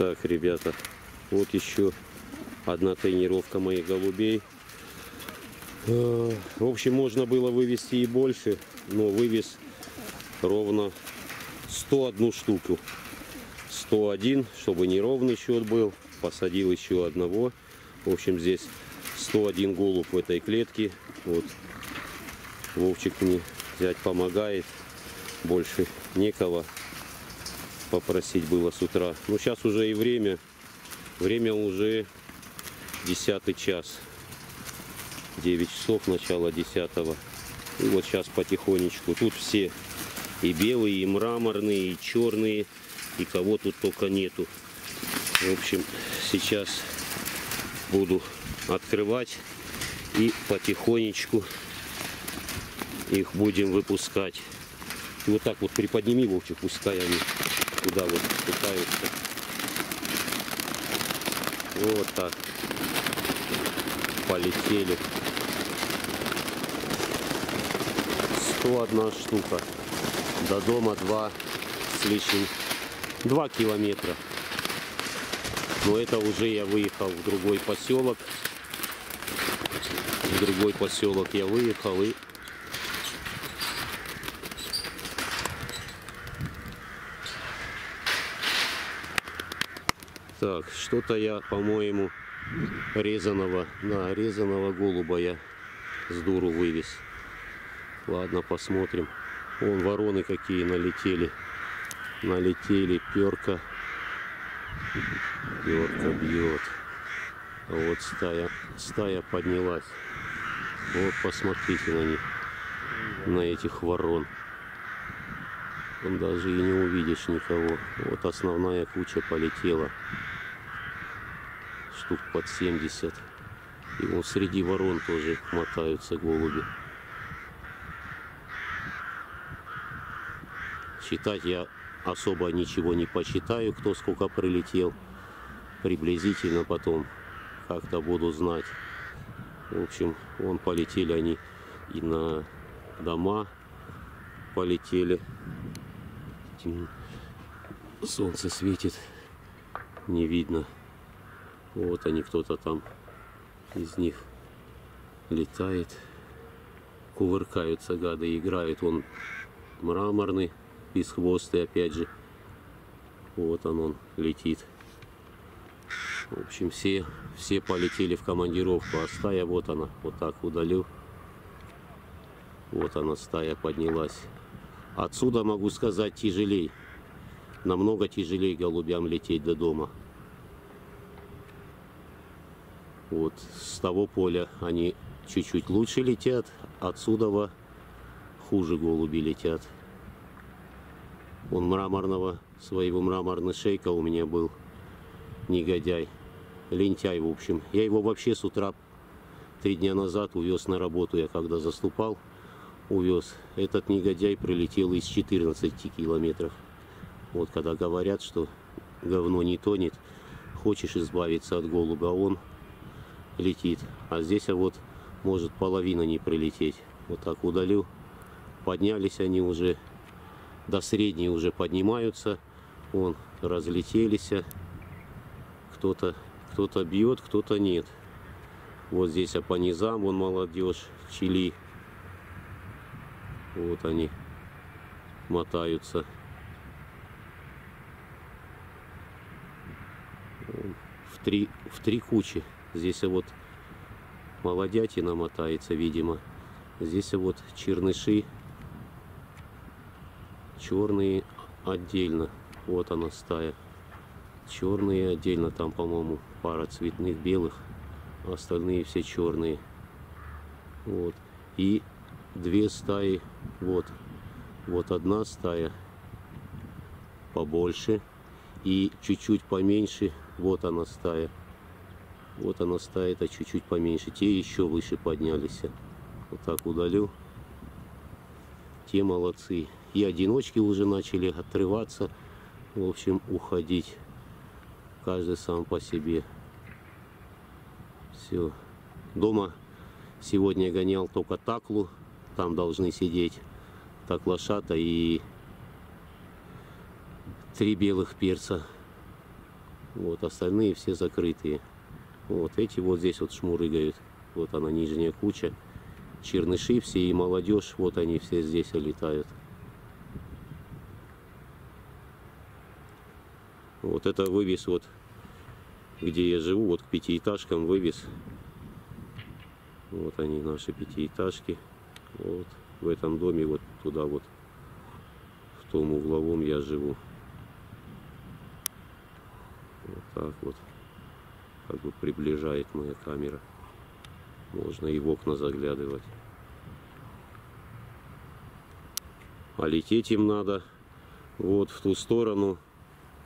Так, ребята, вот еще одна тренировка моих голубей. Э, В общем, можно было вывести и больше, но вывез ровно 101 штуку. 101, чтобы неровный счет был. Посадил еще одного. В общем, здесь 101 голубь в этой клетке. Вот. Вовчик мне взять помогает. Больше некого попросить было с утра. Ну, сейчас уже и время. Время уже 10 час. 9 часов, начало 10 И вот сейчас потихонечку. Тут все и белые, и мраморные, и черные, и кого тут только нету. В общем, сейчас буду открывать и потихонечку их будем выпускать. И вот так вот приподними, Вовчик, пускай они туда вот пытаются. Вот так. Полетели. 101 штука. До дома 2 с лишним 2 километра. Но это уже я выехал в другой поселок. В другой поселок я выехал и Так, что-то я, по-моему, резаного, да, резаного голуба я с дуру вывез. Ладно, посмотрим. Вон вороны какие налетели. Налетели, перка. Перка бьет. А вот стая, стая поднялась. Вот посмотрите на них, на этих ворон. Даже и не увидишь никого. Вот основная куча полетела. Штук под 70. И вот среди ворон тоже мотаются голуби. Считать я особо ничего не посчитаю, кто сколько прилетел. Приблизительно потом как-то буду знать. В общем, вон полетели они и на дома полетели. Солнце светит, не видно. Вот они, кто-то там из них летает. Кувыркаются гады, играют. Он мраморный, бесхвостый опять же. Вот он, он летит. В общем, все, все полетели в командировку, а стая вот она, вот так удалил. Вот она, стая поднялась. Отсюда могу сказать тяжелей. Намного тяжелее голубям лететь до дома. Вот с того поля они чуть-чуть лучше летят, отсюда хуже голуби летят. Он мраморного, своего мраморного шейка у меня был негодяй, лентяй в общем. Я его вообще с утра три дня назад увез на работу, я когда заступал, увез. Этот негодяй прилетел из 14 километров. Вот когда говорят, что говно не тонет, хочешь избавиться от голуба, а он летит. А здесь вот может половина не прилететь. Вот так удалил. Поднялись они уже до средней уже поднимаются. Вон разлетелись. Кто-то кто-то бьет, кто-то нет. Вот здесь а по низам, вон молодежь, чили. Вот они мотаются. В три, в три кучи. Здесь вот молодятина мотается, видимо. Здесь вот черныши черные отдельно. Вот она стая. Черные отдельно, там, по-моему, пара цветных белых, остальные все черные. Вот. И две стаи, вот. Вот одна стая побольше и чуть-чуть поменьше. Вот она стая. Вот она стая, это чуть-чуть поменьше. Те еще выше поднялись. Вот так удалю. Те молодцы. И одиночки уже начали отрываться. В общем, уходить. Каждый сам по себе. Все. Дома сегодня гонял только таклу. Там должны сидеть таклашата и три белых перца. Вот остальные все закрытые. Вот эти вот здесь вот шмурыгают. Вот она нижняя куча. Черныши все и молодежь, вот они все здесь летают. Вот это вывес вот, где я живу, вот к пятиэтажкам вывес. Вот они, наши пятиэтажки. Вот в этом доме, вот туда вот, в том угловом я живу. Вот так вот, как бы приближает моя камера. Можно и в окна заглядывать. А лететь им надо вот в ту сторону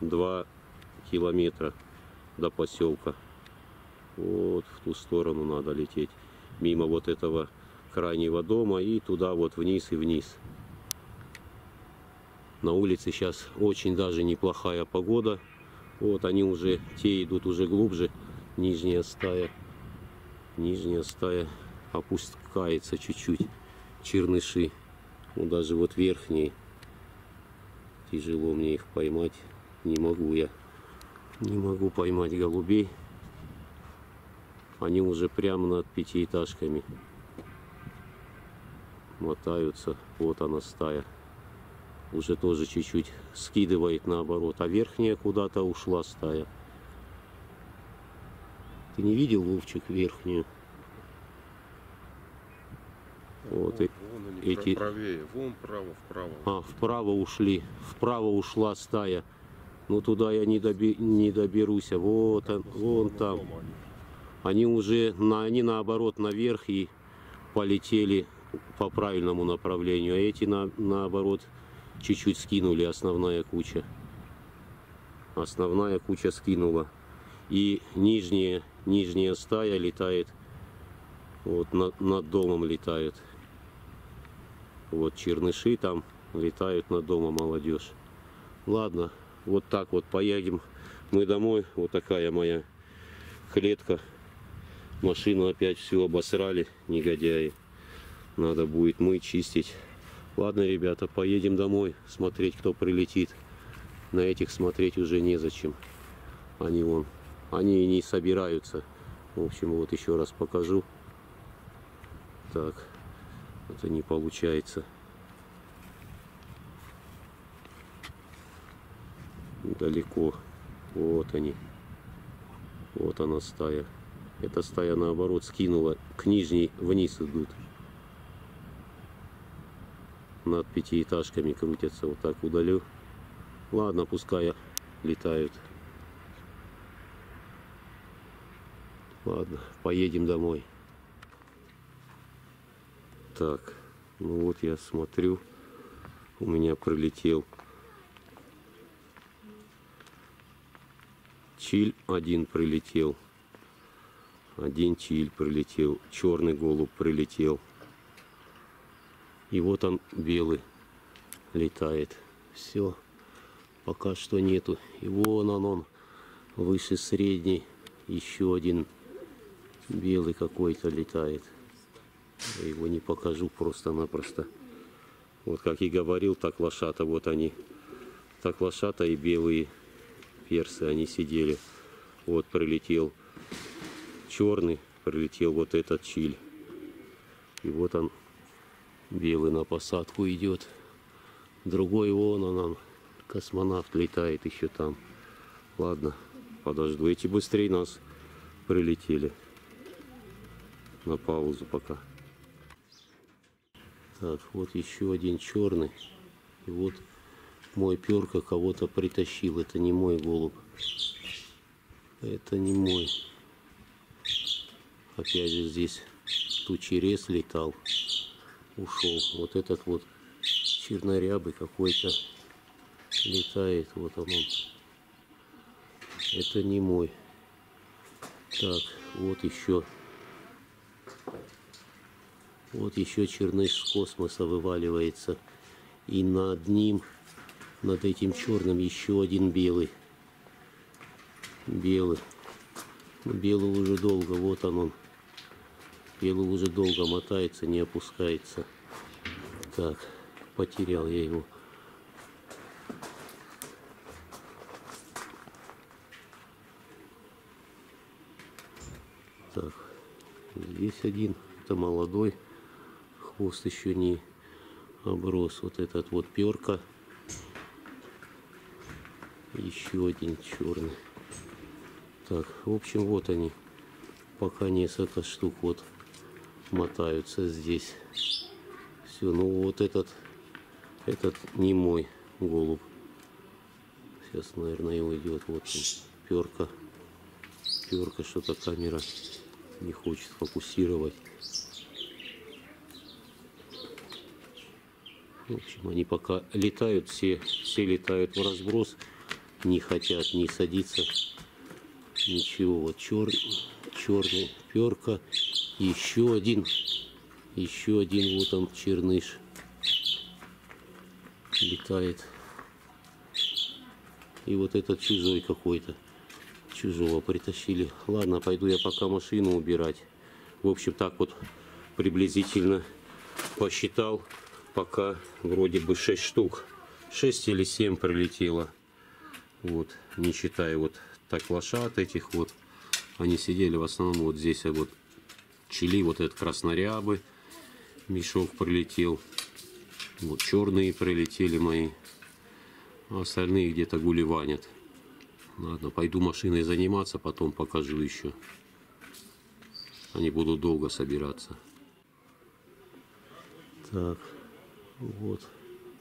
2 километра до поселка. Вот в ту сторону надо лететь. Мимо вот этого крайнего дома и туда вот вниз и вниз. На улице сейчас очень даже неплохая погода. Вот они уже, те идут уже глубже. Нижняя стая, нижняя стая опускается чуть-чуть. Черныши. Вот даже вот верхние. Тяжело мне их поймать. Не могу я. Не могу поймать голубей. Они уже прямо над пятиэтажками мотаются. Вот она стая. Уже тоже чуть-чуть скидывает наоборот. А верхняя куда-то ушла стая. Ты не видел, Вовчик, верхнюю? Вот и Вон они эти- правее, вон право, вправо. А, вправо ушли. Вправо ушла стая. Ну туда я не, доби- не доберусь. А Вот он, вон там. Дома. Они уже, на, они наоборот наверх и полетели по правильному направлению. А эти на, наоборот чуть-чуть скинули основная куча. Основная куча скинула. И нижняя, нижняя стая летает, вот над, над домом летают. Вот черныши там летают над домом молодежь. Ладно, вот так вот поедем мы домой. Вот такая моя клетка. Машину опять все обосрали, негодяи. Надо будет мыть, чистить. Ладно, ребята, поедем домой, смотреть, кто прилетит. На этих смотреть уже незачем. Они вон, они не собираются. В общем, вот еще раз покажу. Так, это не получается. Далеко. Вот они. Вот она стая. Эта стая наоборот скинула к нижней вниз идут. Над пятиэтажками крутятся. Вот так удалю. Ладно, пускай летают. Ладно, поедем домой. Так, ну вот я смотрю. У меня прилетел Чиль один прилетел. Один чиль прилетел. Черный голубь прилетел. И вот он белый летает. Все. Пока что нету. И вон он, он выше средний. Еще один белый какой-то летает. Я его не покажу просто-напросто. Вот как и говорил, так лошата, вот они. Так лошата и белые персы, они сидели. Вот прилетел черный, прилетел вот этот чиль. И вот он белый на посадку идет. Другой вон он, он космонавт летает еще там. Ладно, подожду. Эти быстрее нас прилетели. На паузу пока. Так, вот еще один черный. И вот мой перка кого-то притащил. Это не мой голубь. Это не мой. Опять же здесь тучерез летал. Ушел. Вот этот вот чернорябый какой-то летает. Вот он. Это не мой. Так, вот еще. Вот еще черныш с космоса вываливается. И над ним, над этим черным, еще один белый. Белый. Белый уже долго, вот он он. Белый уже долго мотается, не опускается. Так, потерял я его. Так, здесь один, это молодой, хвост еще не оброс. Вот этот вот перка. Еще один черный. Так, в общем, вот они. Пока несколько штук вот мотаются здесь. Все, ну вот этот, этот не мой голубь. Сейчас, наверное, уйдет. Вот он, перка. Перка, что-то камера не хочет фокусировать. В общем, они пока летают, все, все летают в разброс, не хотят не садиться. Ничего, вот чер, черный перка, еще один, еще один вот он черныш летает. И вот этот чужой какой-то. Чужого притащили. Ладно, пойду я пока машину убирать. В общем, так вот приблизительно посчитал. Пока вроде бы 6 штук. 6 или 7 прилетело. Вот, не считая вот так лошад этих вот. Они сидели в основном вот здесь вот чили, вот этот краснорябы. Мешок прилетел. Вот черные прилетели мои. А остальные где-то гуливанят. Ладно, пойду машиной заниматься, потом покажу еще. Они будут долго собираться. Так, вот.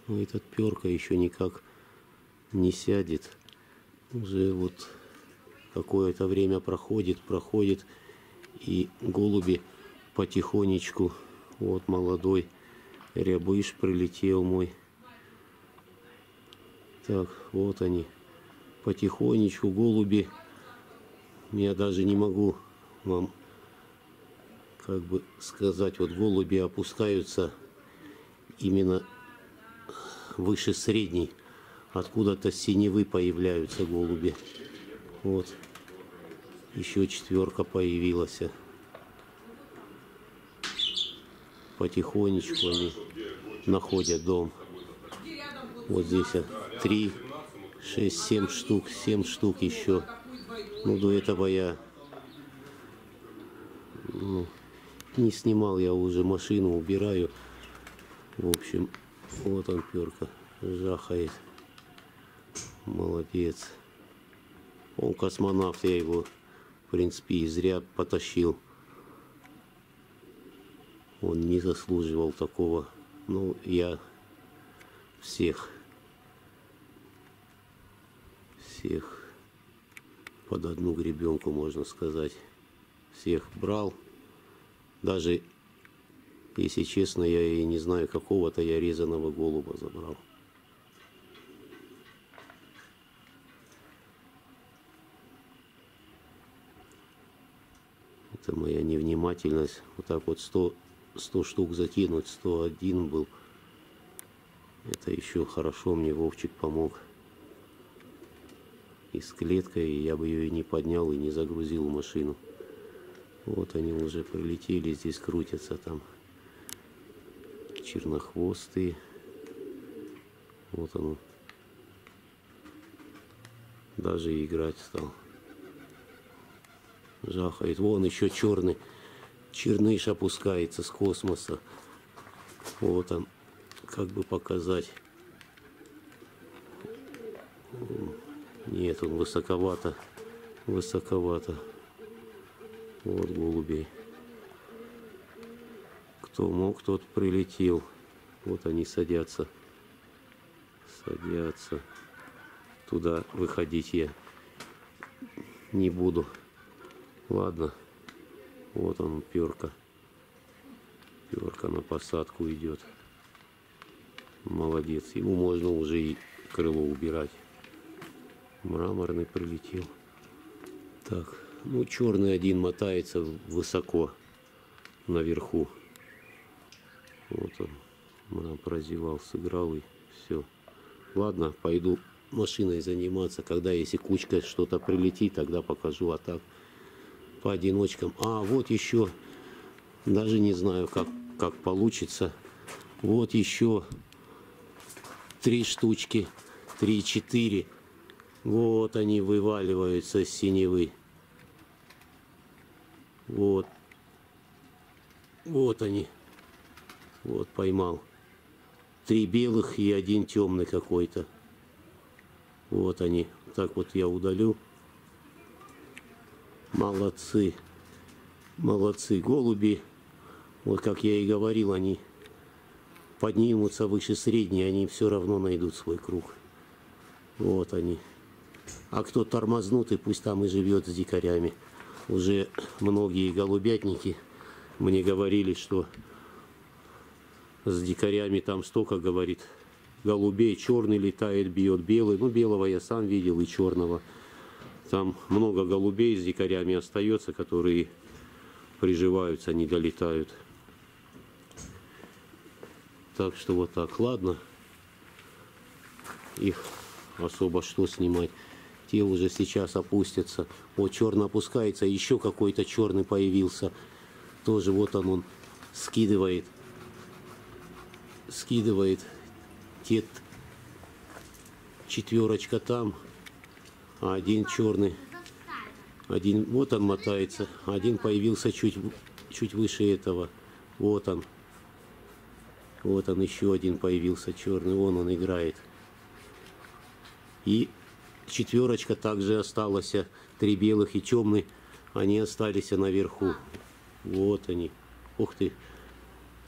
Этот перка еще никак не сядет. Уже вот какое-то время проходит, проходит. И голуби потихонечку, вот молодой рябыш прилетел мой. Так, вот они. Потихонечку голуби. Я даже не могу вам как бы сказать, вот голуби опускаются именно выше средней. Откуда-то синевы появляются голуби. Вот. Еще четверка появилась. Потихонечку они находят дом. Вот здесь три, шесть, семь штук, семь штук еще. Ну, до этого я ну, не снимал, я уже машину убираю. Общем, вот он перка, жахает. Молодец. Он космонавт, я его, в принципе, и зря потащил. Он не заслуживал такого. Ну, я всех, всех под одну гребенку, можно сказать. Всех брал. Даже, если честно, я и не знаю, какого-то я резаного голуба забрал. Это моя невнимательность. Вот так вот 100, 100 штук закинуть, 101 был. Это еще хорошо мне Вовчик помог. И с клеткой я бы ее и не поднял, и не загрузил в машину. Вот они уже прилетели, здесь крутятся там чернохвостые. Вот оно. Даже играть стал. Жахает. Вон еще черный. Черныш опускается с космоса. Вот он. Как бы показать. Нет, он высоковато. Высоковато. Вот голубей. Кто мог, тот прилетел. Вот они садятся. Садятся. Туда выходить я не буду. Ладно. Вот он, перка. Перка на посадку идет. Молодец. Ему можно уже и крыло убирать. Мраморный прилетел. Так, ну черный один мотается высоко наверху. Вот он. Прозевал, сыграл и все. Ладно, пойду машиной заниматься. Когда если кучка что-то прилетит, тогда покажу. А так по одиночкам. А, вот еще, даже не знаю, как, как получится. Вот еще три штучки, три-четыре. Вот они вываливаются с синевы. Вот. Вот они. Вот поймал. Три белых и один темный какой-то. Вот они. Так вот я удалю. Молодцы. Молодцы. Голуби. Вот как я и говорил, они поднимутся выше средней, они все равно найдут свой круг. Вот они. А кто тормознутый, пусть там и живет с дикарями. Уже многие голубятники мне говорили, что с дикарями там столько, говорит, голубей. Черный летает, бьет белый. Ну, белого я сам видел и черного. Там много голубей с дикарями остается, которые приживаются, не долетают. Так что вот так, ладно. Их особо что снимать. Те уже сейчас опустятся. Вот черный опускается, еще какой-то черный появился. Тоже вот он, он скидывает. Скидывает. Те четверочка там, а один черный. Один, вот он мотается. Один появился чуть, чуть выше этого. Вот он. Вот он еще один появился черный. Вон он играет. И четверочка также осталась. Три белых и темный. Они остались наверху. Вот они. Ух ты.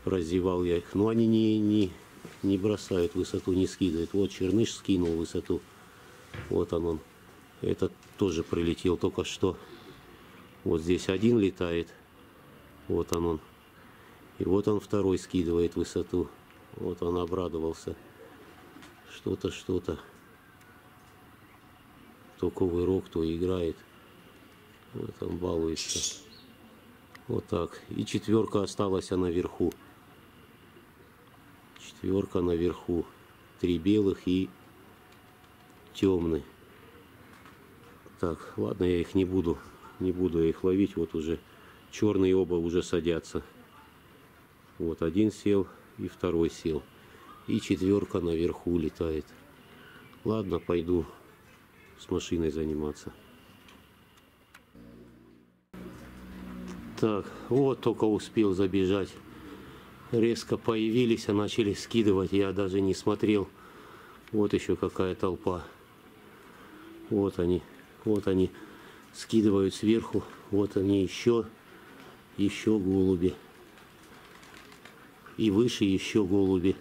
Разевал я их. Но они не, не, не бросают высоту, не скидывают. Вот черныш скинул высоту. Вот он он. Этот тоже прилетел только что. Вот здесь один летает. Вот он он. И вот он второй скидывает высоту. Вот он обрадовался. Что-то, что-то. Кто кувырок, кто играет. Вот он балуется. Вот так. И четверка осталась наверху. Четверка наверху. Три белых и темный. Так, ладно, я их не буду. Не буду я их ловить. Вот уже черные оба уже садятся. Вот один сел и второй сел. И четверка наверху летает. Ладно, пойду с машиной заниматься. Так, вот только успел забежать. Резко появились, а начали скидывать. Я даже не смотрел. Вот еще какая толпа. Вот они. Вот они скидывают сверху. Вот они еще. Еще голуби и выше еще голуби.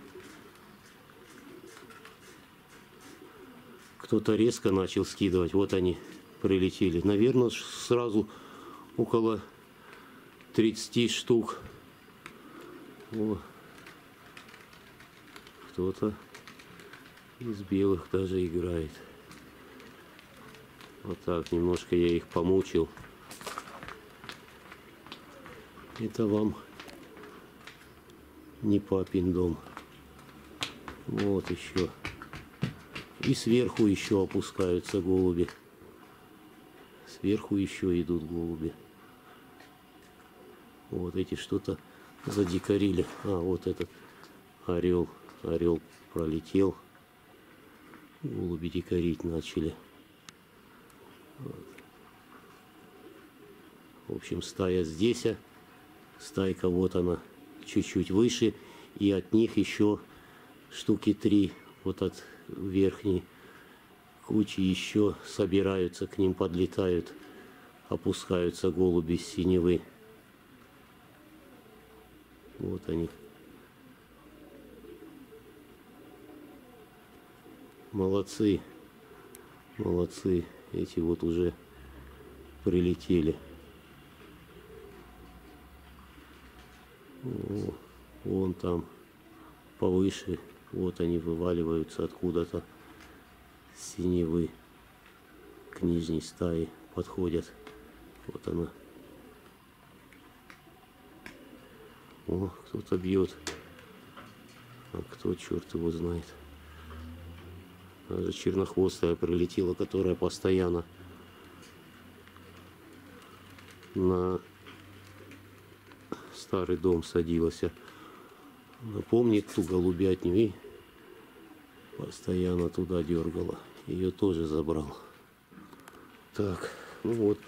Кто-то резко начал скидывать. Вот они прилетели. Наверное, сразу около 30 штук. Кто-то из белых даже играет. Вот так, немножко я их помучил. Это вам не папин дом. Вот еще. И сверху еще опускаются голуби. Сверху еще идут голуби. Вот эти что-то задикарили. А, вот этот орел. Орел пролетел. Голуби дикарить начали. Вот. В общем, стая здесь. А стайка вот она чуть-чуть выше, и от них еще штуки три, вот от верхней кучи еще собираются, к ним подлетают, опускаются голуби синевы. Вот они. Молодцы, молодцы, эти вот уже прилетели. Вон там повыше, вот они вываливаются откуда-то синевы к нижней стае подходят. Вот она. О, кто-то бьет. А кто, черт его знает. Даже чернохвостая прилетела, которая постоянно на старый дом садилась. Напомнит ту голубятню и постоянно туда дергала. Ее тоже забрал. Так, ну вот,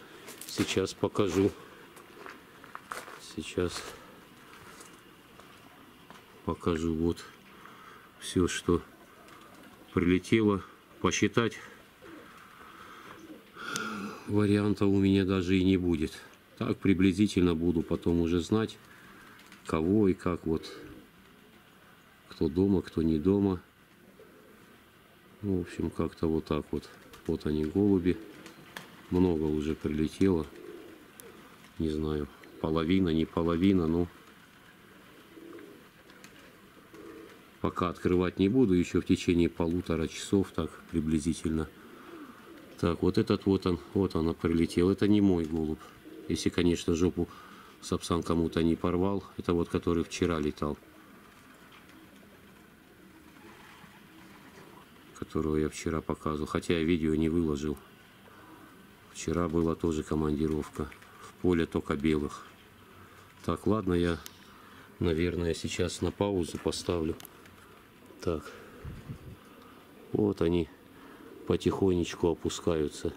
сейчас покажу Сейчас покажу вот все, что прилетело. Посчитать варианта у меня даже и не будет. Так приблизительно буду потом уже знать, кого и как вот, кто дома, кто не дома. Ну, в общем, как-то вот так вот. Вот они, голуби. Много уже прилетело. Не знаю, половина, не половина, но пока открывать не буду. Еще в течение полутора часов, так приблизительно. Так, вот этот вот он, вот она прилетел. Это не мой голубь. Если, конечно, жопу сапсан кому-то не порвал. Это вот, который вчера летал. Которого я вчера показывал. Хотя я видео не выложил. Вчера была тоже командировка. В поле только белых. Так, ладно, я, наверное, сейчас на паузу поставлю. Так. Вот они потихонечку опускаются.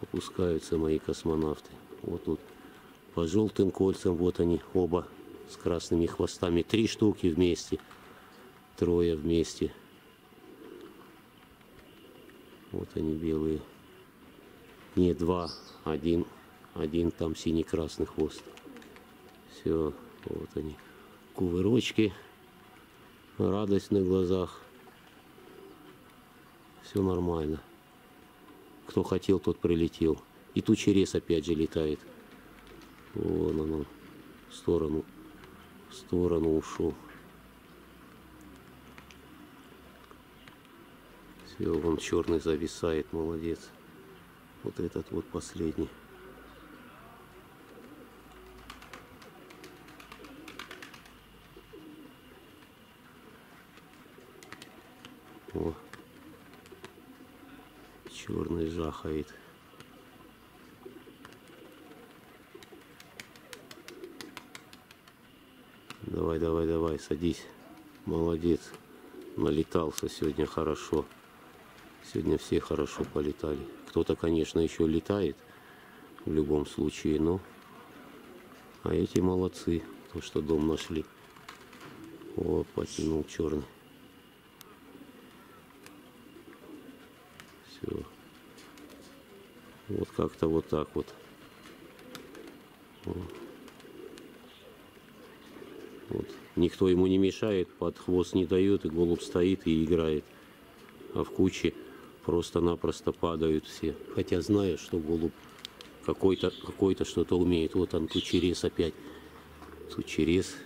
Опускаются мои космонавты. Вот тут по желтым кольцам, вот они оба с красными хвостами. Три штуки вместе. Трое вместе. Вот они белые. Не два, один, один там синий-красный хвост. Все, вот они. Кувырочки, радость на глазах. Все нормально. Кто хотел, тот прилетел. И тучерез опять же летает. Вон он, он в сторону, в сторону ушел. Все, он черный зависает, молодец. Вот этот вот последний. О, черный жахает. Давай, давай, давай, садись. Молодец. Налетался сегодня хорошо. Сегодня все хорошо полетали. Кто-то, конечно, еще летает в любом случае, но... А эти молодцы, то, что дом нашли. О, потянул черный. Все. Вот как-то вот так вот. Вот. Никто ему не мешает, под хвост не дает, и голубь стоит и играет. А в куче просто-напросто падают все. Хотя знаю, что голубь какой-то какой-то что-то умеет. Вот он, тучерез опять. Тучерез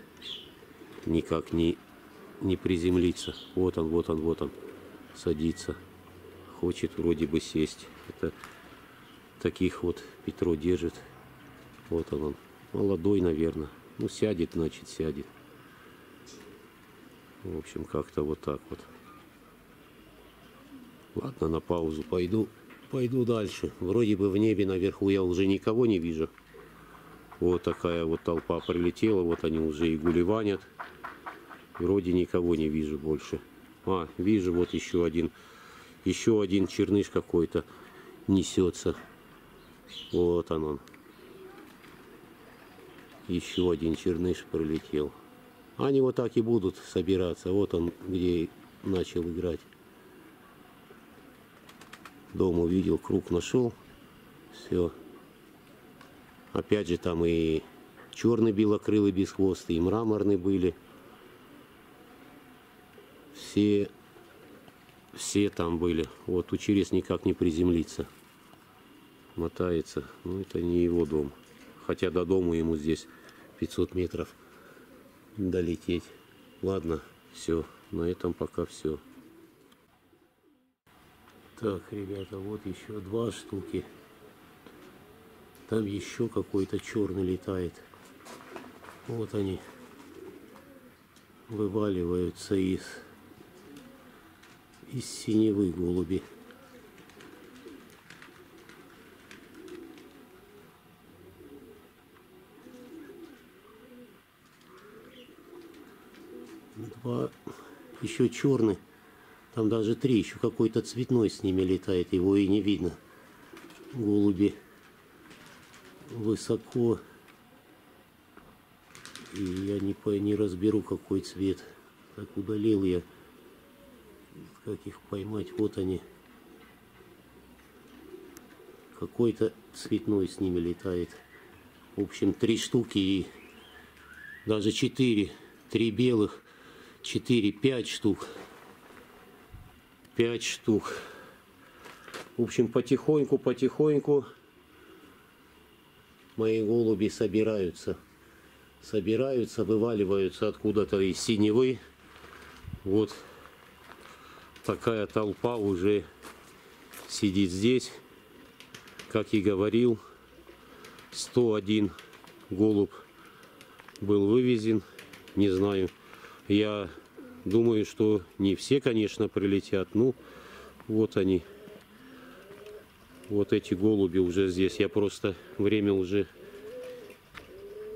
никак не, не приземлиться. Вот он, вот он, вот он. Садится. Хочет вроде бы сесть. Это таких вот Петро держит. Вот он, он. Молодой, наверное. Ну, сядет, значит, сядет. В общем, как-то вот так вот. Ладно, на паузу пойду. Пойду дальше. Вроде бы в небе наверху я уже никого не вижу. Вот такая вот толпа прилетела. Вот они уже и гулеванят. Вроде никого не вижу больше. А, вижу вот еще один. Еще один черныш какой-то несется. Вот он он. Еще один черныш прилетел. Они вот так и будут собираться. Вот он где начал играть. Дом увидел, круг нашел. Все. Опять же там и черный белокрылый бесхвостый, и мраморный были. Все, все там были. Вот учерез никак не приземлиться. Мотается. Ну это не его дом. Хотя до дома ему здесь 500 метров долететь. Ладно, все. На этом пока все. Так, ребята, вот еще два штуки. Там еще какой-то черный летает. Вот они вываливаются из, из синевы голуби. Два еще черный. Там даже три, еще какой-то цветной с ними летает, его и не видно. Голуби высоко. И я не, по- не разберу, какой цвет. Так удалил я. Как их поймать? Вот они. Какой-то цветной с ними летает. В общем, три штуки и даже четыре. Три белых, четыре, пять штук. Пять штук. В общем, потихоньку, потихоньку мои голуби собираются. Собираются, вываливаются откуда-то из синевы. Вот такая толпа уже сидит здесь. Как и говорил, 101 голубь был вывезен. Не знаю. Я думаю, что не все, конечно, прилетят. Ну, вот они. Вот эти голуби уже здесь. Я просто время уже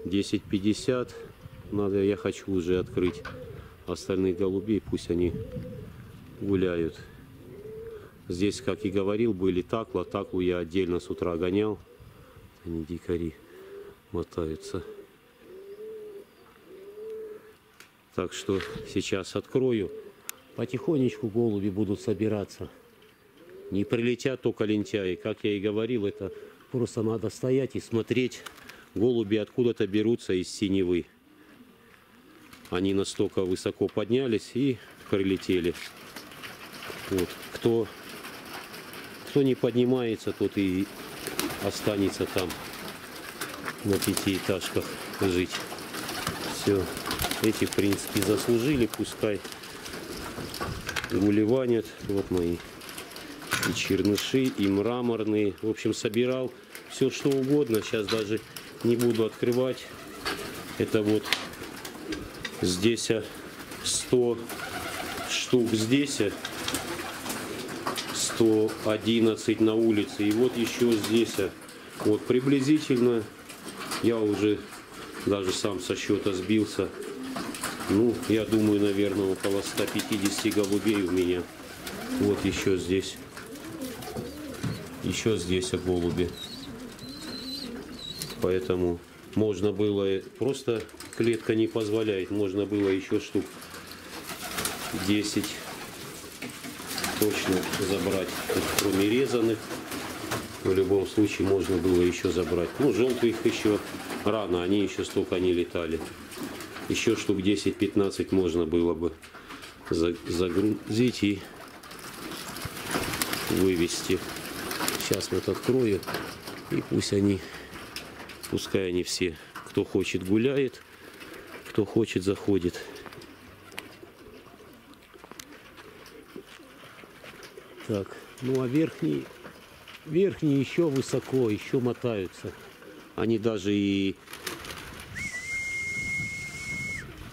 10.50. Надо, я хочу уже открыть остальных голубей. Пусть они гуляют. Здесь, как и говорил, были такла. Таклу я отдельно с утра гонял. Они дикари мотаются. Так что сейчас открою. Потихонечку голуби будут собираться. Не прилетят только лентяи. Как я и говорил, это просто надо стоять и смотреть. Голуби откуда-то берутся из синевы. Они настолько высоко поднялись и прилетели. Вот. Кто, кто не поднимается, тот и останется там на пятиэтажках жить. Все. Эти, в принципе, заслужили, пускай гулеванят. Вот мои и черныши, и мраморные. В общем, собирал все что угодно. Сейчас даже не буду открывать. Это вот здесь а, 100 штук здесь, а, 111 на улице. И вот еще здесь. а, Вот приблизительно я уже даже сам со счета сбился. Ну, я думаю, наверное, около 150 голубей у меня. Вот еще здесь. Еще здесь голуби. Поэтому можно было, просто клетка не позволяет, можно было еще штук 10 точно забрать, кроме резаных. В любом случае можно было еще забрать. Ну, желтых еще рано, они еще столько не летали. Еще штук 10-15 можно было бы за- загрузить и вывести. Сейчас вот открою. И пусть они, пускай они все, кто хочет гуляет, кто хочет заходит. Так, ну а верхний, верхние еще высоко, еще мотаются. Они даже и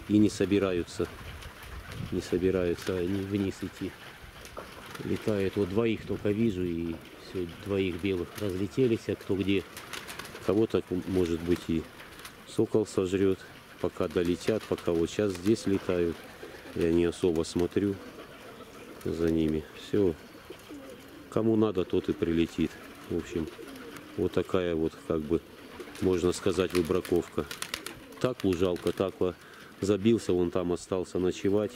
и не собираются, не собираются они вниз идти. Летают, вот двоих только вижу и все, двоих белых разлетелись, а кто где. Кого-то, может быть, и сокол сожрет, пока долетят, пока вот сейчас здесь летают. Я не особо смотрю за ними. Все, кому надо, тот и прилетит. В общем, вот такая вот, как бы, можно сказать, выбраковка. Таклу жалко, такла забился, он там остался ночевать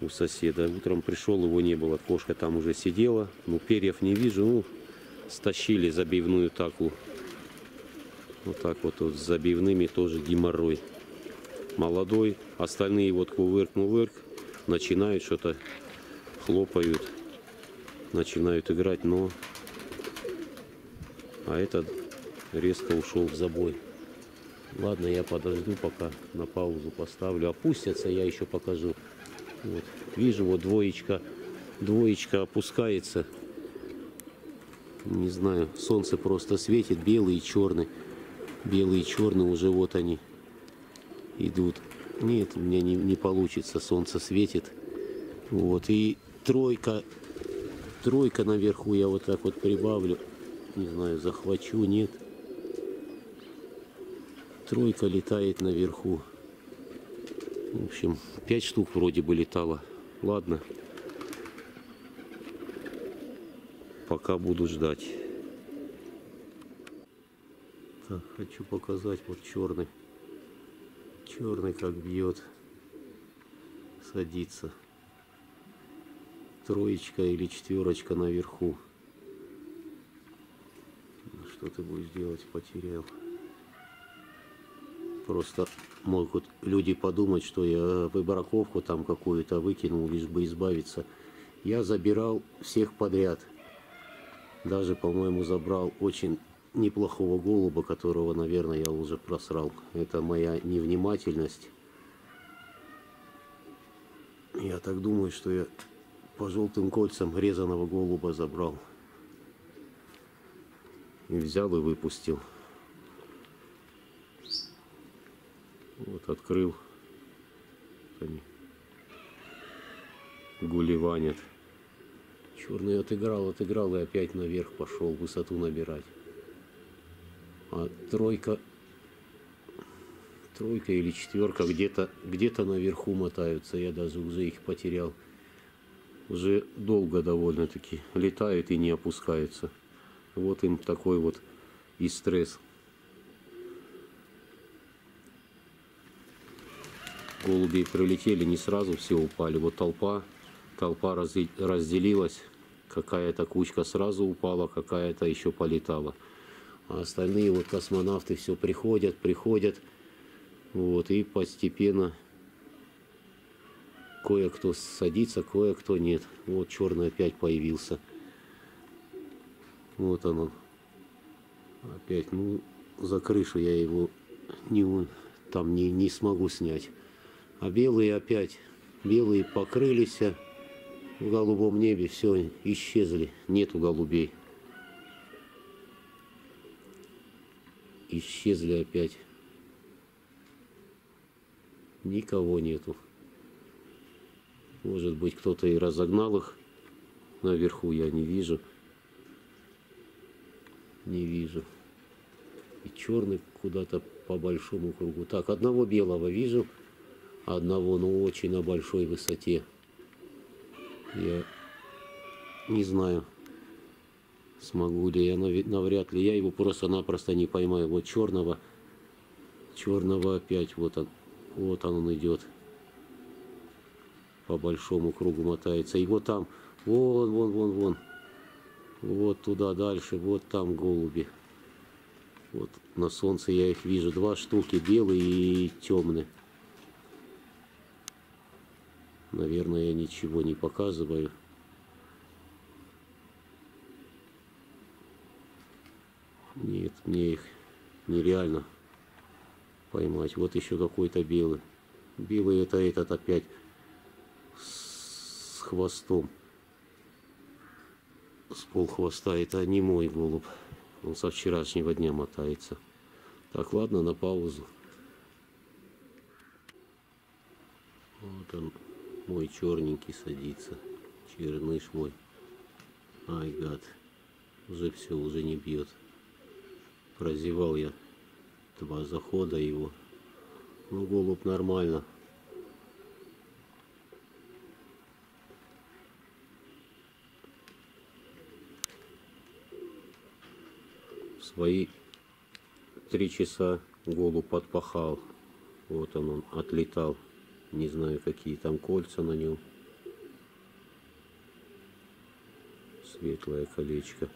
у соседа. Утром пришел, его не было. Кошка там уже сидела. Ну, перьев не вижу. Ну, стащили забивную таклу. Вот так вот, вот с забивными тоже геморрой. Молодой. Остальные вот кувырк-мувырк начинают что-то хлопают. Начинают играть, но... А этот резко ушел в забой. Ладно, я подожду, пока на паузу поставлю. Опустятся, я еще покажу. Вот. Вижу, вот двоечка, двоечка опускается. Не знаю, солнце просто светит, белый и черный. Белый и черный уже вот они идут. Нет, у меня не, не получится, солнце светит. Вот, и тройка, тройка наверху я вот так вот прибавлю. Не знаю, захвачу, нет. Тройка летает наверху. В общем, пять штук вроде бы летало. Ладно. Пока буду ждать. Так, хочу показать вот черный. Черный как бьет. Садится. Троечка или четверочка наверху. Ну, Что ты будешь делать? Потерял. Просто могут люди подумать, что я выбраковку там какую-то выкинул, лишь бы избавиться. Я забирал всех подряд. Даже, по-моему, забрал очень неплохого голуба, которого, наверное, я уже просрал. Это моя невнимательность. Я так думаю, что я по желтым кольцам резаного голуба забрал. И взял и выпустил. Вот открыл. Они гулеванят. Черный отыграл, отыграл и опять наверх пошел высоту набирать. А тройка, тройка или четверка где-то где-то наверху мотаются. Я даже уже их потерял. Уже долго довольно-таки летают и не опускаются. Вот им такой вот и стресс. Голуби прилетели, не сразу все упали. Вот толпа, толпа разде- разделилась. Какая-то кучка сразу упала, какая-то еще полетала. А остальные вот космонавты все приходят, приходят. Вот, и постепенно кое-кто садится, кое-кто нет. Вот черный опять появился. Вот он. Опять, ну, за крышу я его не, там не, не смогу снять. А белые опять, белые покрылись в голубом небе, все, исчезли, нету голубей. Исчезли опять. Никого нету. Может быть, кто-то и разогнал их. Наверху я не вижу. Не вижу. И черный куда-то по большому кругу. Так, одного белого вижу. Одного, но очень на большой высоте. Я не знаю, смогу ли я, навряд ли. Я его просто-напросто не поймаю. Вот черного, черного опять, вот он, вот он идет. По большому кругу мотается. И вот там, вон, вон, вон, вон. Вот туда дальше, вот там голуби. Вот на солнце я их вижу. Два штуки, белые и темные. Наверное, я ничего не показываю. Нет, мне их нереально поймать. Вот еще какой-то белый. Белый это этот опять хвостом. С полхвоста. Это не мой голубь. Он со вчерашнего дня мотается. Так, ладно, на паузу. Вот он, мой черненький садится. Черныш мой. Ай, гад. Уже все, уже не бьет. Прозевал я два захода его. Ну, голубь нормально. В свои три часа голубь отпахал. Вот он, он отлетал. Не знаю, какие там кольца на нем. Светлое колечко.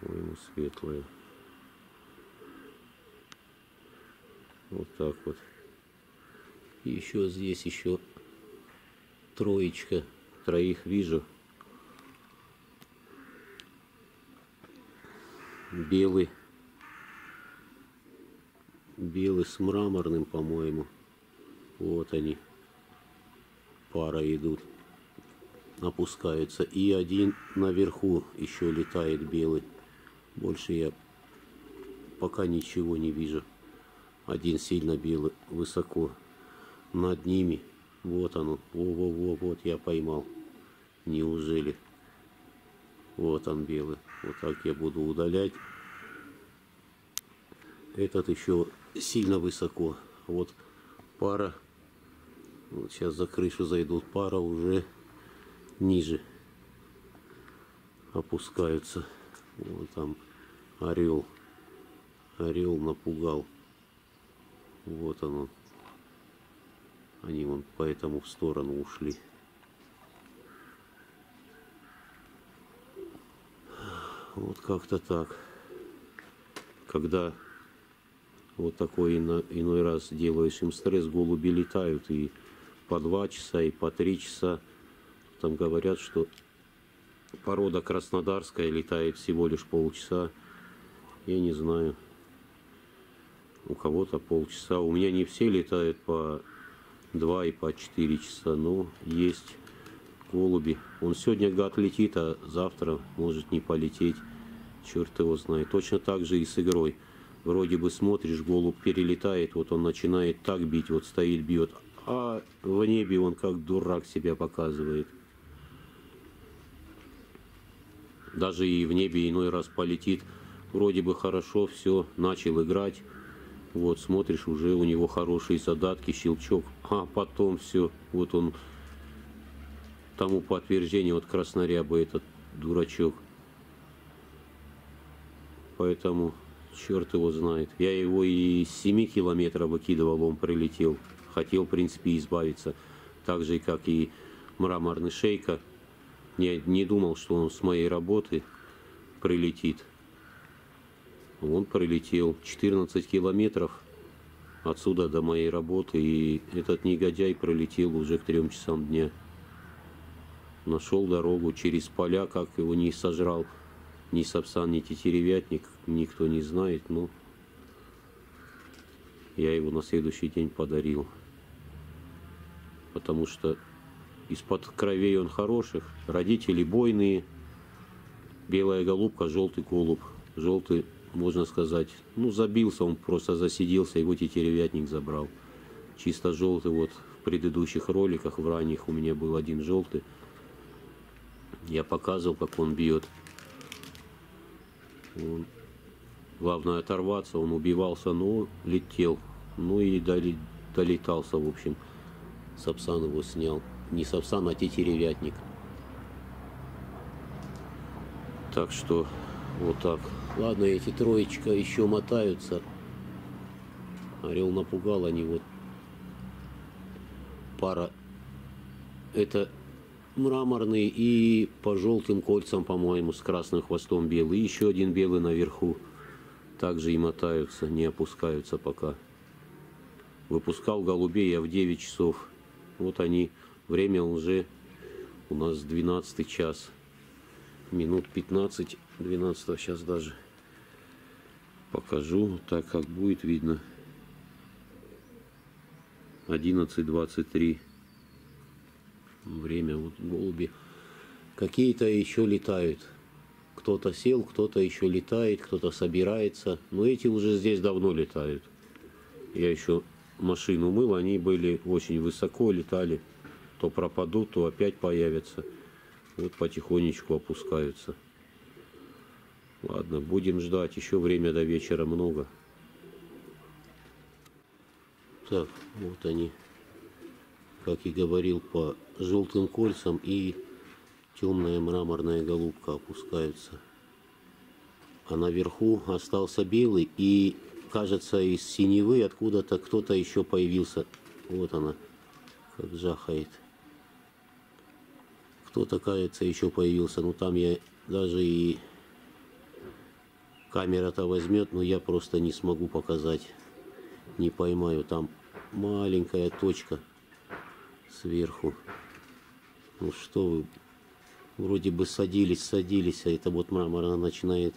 По-моему, светлое. Вот так вот. Еще здесь еще троечка. Троих вижу. Белый. Белый с мраморным, по-моему. Вот они. Пара идут. Опускаются. И один наверху еще летает белый. Больше я пока ничего не вижу. Один сильно белый, высоко над ними. Вот оно. Во-во-во, вот я поймал. Неужели? Вот он белый. Вот так я буду удалять. Этот еще сильно высоко. Вот пара. Вот сейчас за крышу зайдут. Пара уже ниже. опускаются. Вот там орел. Орел напугал. Вот он. Они вон поэтому в сторону ушли. Вот как-то так. Когда вот такой ино- иной раз делаешь им стресс, голуби летают и по два часа, и по три часа. Там говорят, что порода краснодарская летает всего лишь полчаса. Я не знаю. У кого-то полчаса. У меня не все летают по два и по четыре часа, но есть голуби. Он сегодня гад летит, а завтра может не полететь. Черт его знает. Точно так же и с игрой. Вроде бы смотришь, голубь перелетает, вот он начинает так бить, вот стоит, бьет. А в небе он как дурак себя показывает. Даже и в небе иной раз полетит. Вроде бы хорошо, все, начал играть. Вот, смотришь, уже у него хорошие задатки, щелчок. А потом все, вот он тому подтверждение, вот красноряба этот дурачок. Поэтому черт его знает. Я его и с 7 километров выкидывал, он прилетел. Хотел, в принципе, избавиться. Так же, как и мраморный шейка. Не, не думал, что он с моей работы прилетит. Он прилетел 14 километров отсюда до моей работы. И этот негодяй пролетел уже к трем часам дня. Нашел дорогу через поля, как его не сожрал ни сапсан, ни тетеревятник, никто не знает, но я его на следующий день подарил. Потому что из-под кровей он хороших, родители бойные, белая голубка, желтый голубь. Желтый, можно сказать, ну забился, он просто засиделся, его тетеревятник забрал. Чисто желтый вот в предыдущих роликах, в ранних у меня был один желтый. Я показывал, как он бьет. Он- Главное оторваться, он убивался, но летел. Ну и долетался, в общем. Сапсан его снял. Не Сапсан, а тетеревятник. Так что вот так. Ладно, эти троечка еще мотаются. Орел напугал, они вот пара. Это мраморный и по желтым кольцам, по-моему, с красным хвостом белый. Еще один белый наверху. Также и мотаются, не опускаются пока. Выпускал голубей я в 9 часов. Вот они. Время уже у нас 12 час. Минут 15, 12 сейчас даже покажу, так как будет видно. 11.23 время вот голуби. Какие-то еще летают. Кто-то сел кто-то еще летает кто-то собирается. Но эти уже здесь давно летают. Я еще машину мыл они были очень высоко летали. То пропадут то опять появятся. Вот потихонечку опускаются ладно будем ждать еще время до вечера много так вот они как и говорил, по желтым кольцам и темная мраморная голубка опускаются. А наверху остался белый и, кажется, из синевы откуда-то кто-то еще появился. Вот она, как жахает. Кто-то, кажется, еще появился. Ну там я даже и камера-то возьмет, но я просто не смогу показать. Не поймаю. Там маленькая точка сверху. Ну что вы, вроде бы садились, садились, а это вот мрамор, она начинает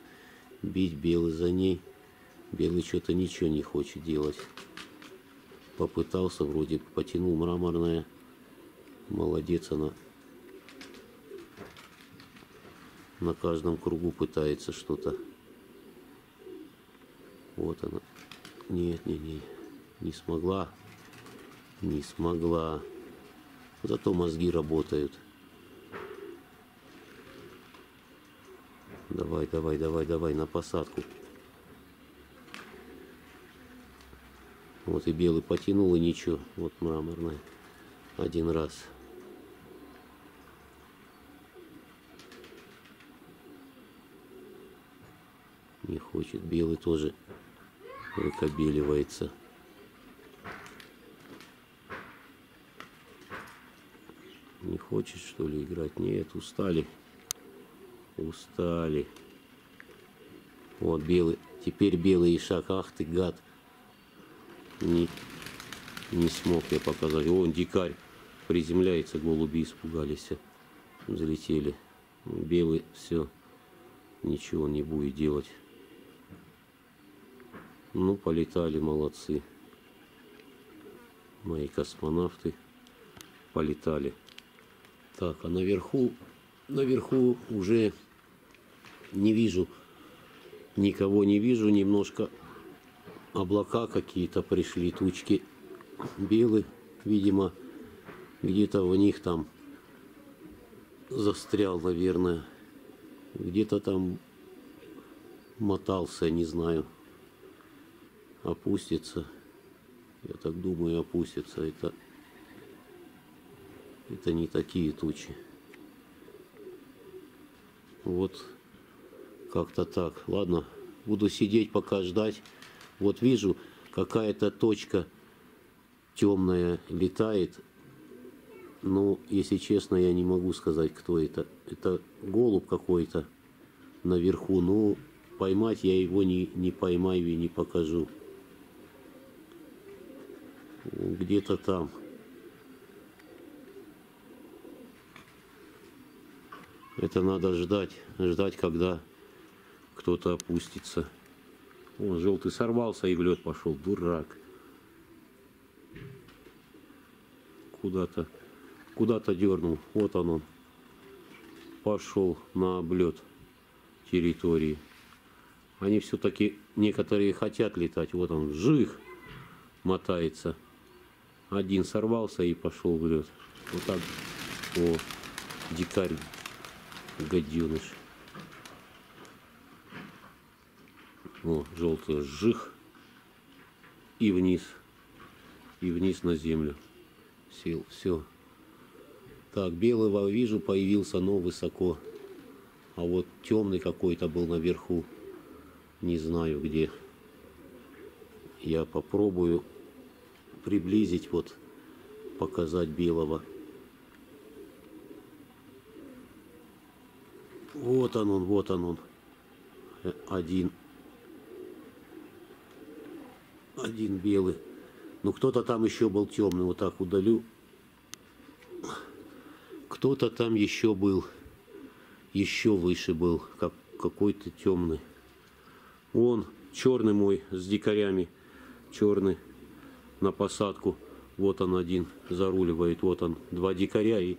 бить белый за ней. Белый что-то ничего не хочет делать. Попытался, вроде потянул мраморная. Молодец она. На каждом кругу пытается что-то. Вот она. Нет, не, не, не смогла. Не смогла. Зато мозги работают. Давай, давай, давай, давай, на посадку. Вот и белый потянул, и ничего. Вот мраморная. Один раз. Не хочет. Белый тоже выкобеливается. Не хочет, что ли, играть? Нет, устали. Устали. Вот белый. Теперь белый ишак. Ах ты, гад. Не, не смог я показать. Вон дикарь приземляется, голуби испугались. Залетели. Белый все. Ничего не будет делать. Ну, полетали, молодцы. Мои космонавты полетали. Так, а наверху, наверху уже не вижу, никого не вижу, немножко облака какие-то пришли, тучки белые, видимо, где-то в них там застрял, наверное, где-то там мотался, не знаю, опустится, я так думаю, опустится, это это не такие тучи. Вот как-то так. Ладно, буду сидеть пока ждать. Вот вижу, какая-то точка темная летает. Но, если честно, я не могу сказать, кто это. Это голубь какой-то наверху. Но поймать я его не, не поймаю и не покажу. Где-то там. Это надо ждать, ждать, когда кто-то опустится. Он желтый сорвался и в лед пошел. Дурак. Куда-то, куда-то дернул. Вот он он. Пошел на облет территории. Они все-таки некоторые хотят летать. Вот он, жих, мотается. Один сорвался и пошел в лед. Вот так. О, дикарь гаденыш. О, желтый жих. И вниз. И вниз на землю. Сел. Все. Так, белого вижу, появился, но высоко. А вот темный какой-то был наверху. Не знаю где. Я попробую приблизить, вот, показать белого. Вот он, он, вот он, он. Э, один. Один белый. Ну, кто-то там еще был темный. Вот так удалю. Кто-то там еще был. Еще выше был. Как какой-то темный. Он, черный мой, с дикарями. Черный. На посадку. Вот он один заруливает. Вот он. Два дикаря и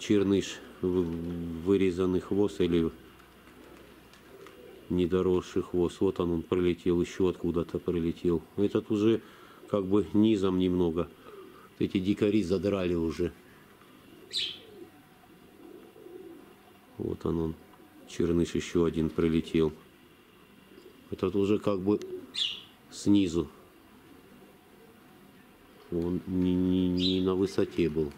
черныш вырезанный хвост или недоросший хвост. Вот он, он пролетел, еще откуда-то пролетел. Этот уже как бы низом немного. Эти дикари задрали уже. Вот он, он. Черныш еще один пролетел. Этот уже как бы снизу. Он не, не, не на высоте был.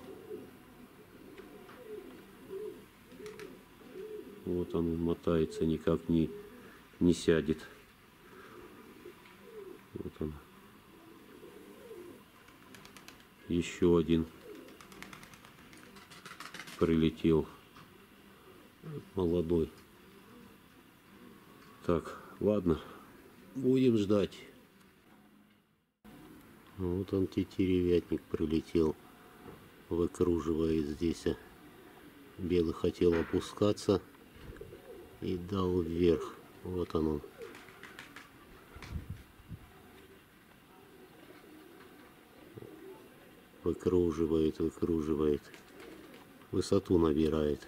Вот он мотается, никак не, не сядет. Вот он. Еще один прилетел. Молодой. Так, ладно. Будем ждать. Вот он тетеревятник прилетел. Выкруживает здесь. Белый хотел опускаться и дал вверх. Вот оно. Выкруживает, выкруживает. Высоту набирает.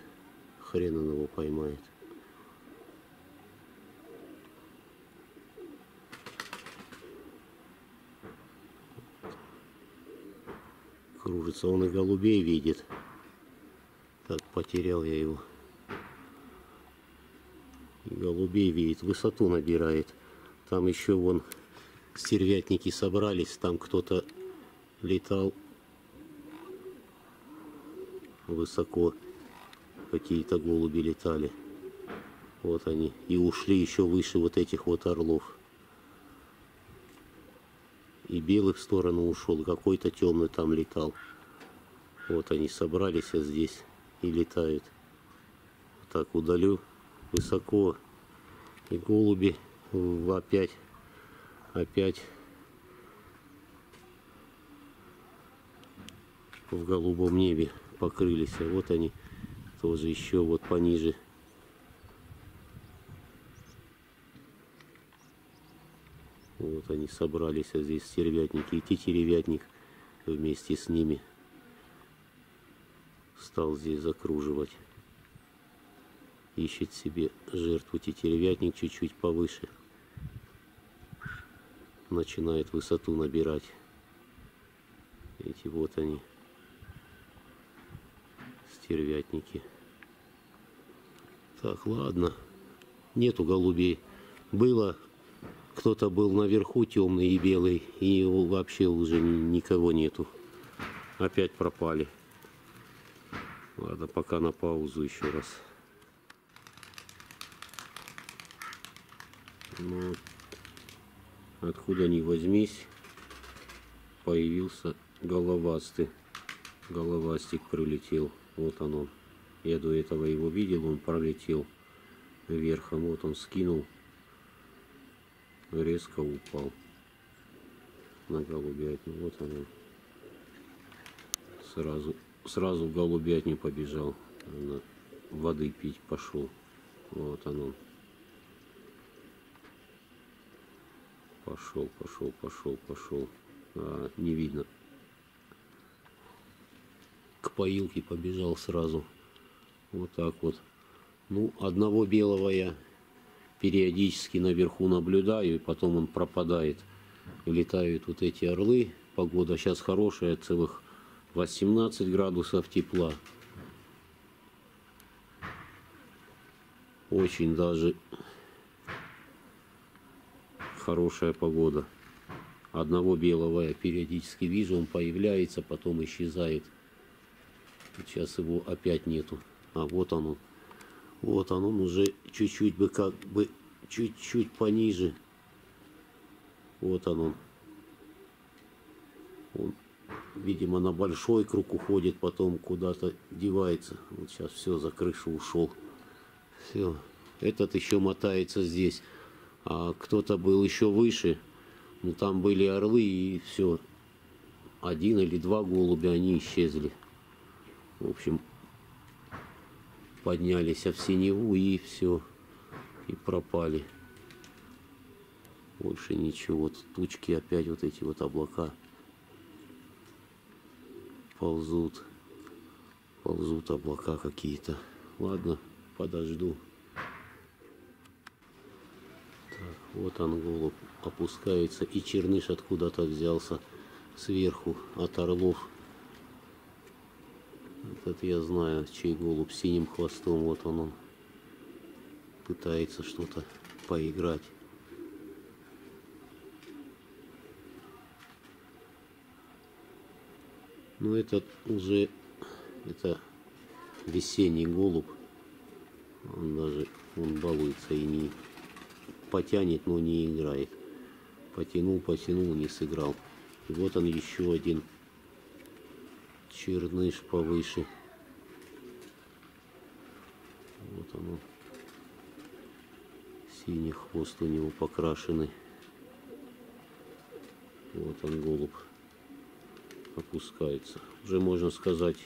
Хрен он его поймает. Кружится. Он и голубей видит. Так, потерял я его голубей видит, высоту набирает. Там еще вон стервятники собрались, там кто-то летал высоко. Какие-то голуби летали. Вот они. И ушли еще выше вот этих вот орлов. И белый в сторону ушел, какой-то темный там летал. Вот они собрались а здесь и летают. Вот так удалю высоко. И голуби опять, опять в голубом небе покрылись. А вот они тоже еще вот пониже. Вот они собрались, а здесь стервятники. И тетеревятник вместе с ними стал здесь закруживать. Ищет себе жертву тетеревятник чуть-чуть повыше. Начинает высоту набирать. Эти вот они, стервятники. Так, ладно. Нету голубей. Было, кто-то был наверху темный и белый, и вообще уже ни- никого нету. Опять пропали. Ладно, пока на паузу еще раз. Ну, откуда ни возьмись, появился головастый. Головастик прилетел. Вот он. Я до этого его видел, он пролетел верхом. Вот он скинул, резко упал на голубятню. Вот он. он. Сразу, сразу голубятню побежал. Наверно, Воды пить пошел. Вот он. он. Пошел, пошел, пошел, пошел. А, не видно. К поилке побежал сразу. Вот так вот. Ну, одного белого я периодически наверху наблюдаю, и потом он пропадает. Летают вот эти орлы. Погода сейчас хорошая, целых 18 градусов тепла. Очень даже хорошая погода. Одного белого я периодически вижу, он появляется, потом исчезает. Сейчас его опять нету. А вот он. Вот он, он уже чуть-чуть бы как бы чуть-чуть пониже. Вот он. он. Видимо, на большой круг уходит, потом куда-то девается. Вот сейчас все, за крышу ушел. Все. Этот еще мотается здесь. А кто-то был еще выше. Ну там были орлы и все. Один или два голубя, они исчезли. В общем, поднялись в синеву и все. И пропали. Больше ничего. Тучки опять вот эти вот облака ползут. Ползут облака какие-то. Ладно, подожду. Так, вот он голубь опускается. И черныш откуда-то взялся сверху от орлов. Этот я знаю, чей голубь с синим хвостом. Вот он, он пытается что-то поиграть. Ну этот уже это весенний голубь. Он даже он балуется и не потянет, но не играет. Потянул, потянул, не сыграл. И вот он еще один черныш повыше. Вот оно. Синий хвост у него покрашенный. Вот он голубь опускается. Уже можно сказать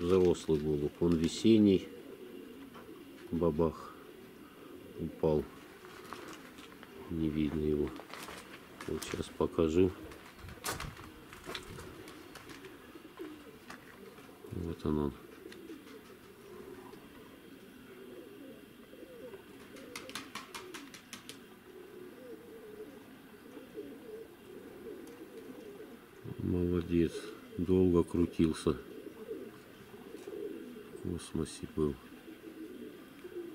взрослый голубь. Он весенний. Бабах. Упал. Не видно его. Вот сейчас покажу. Вот он он. Молодец. Долго крутился. В космосе был.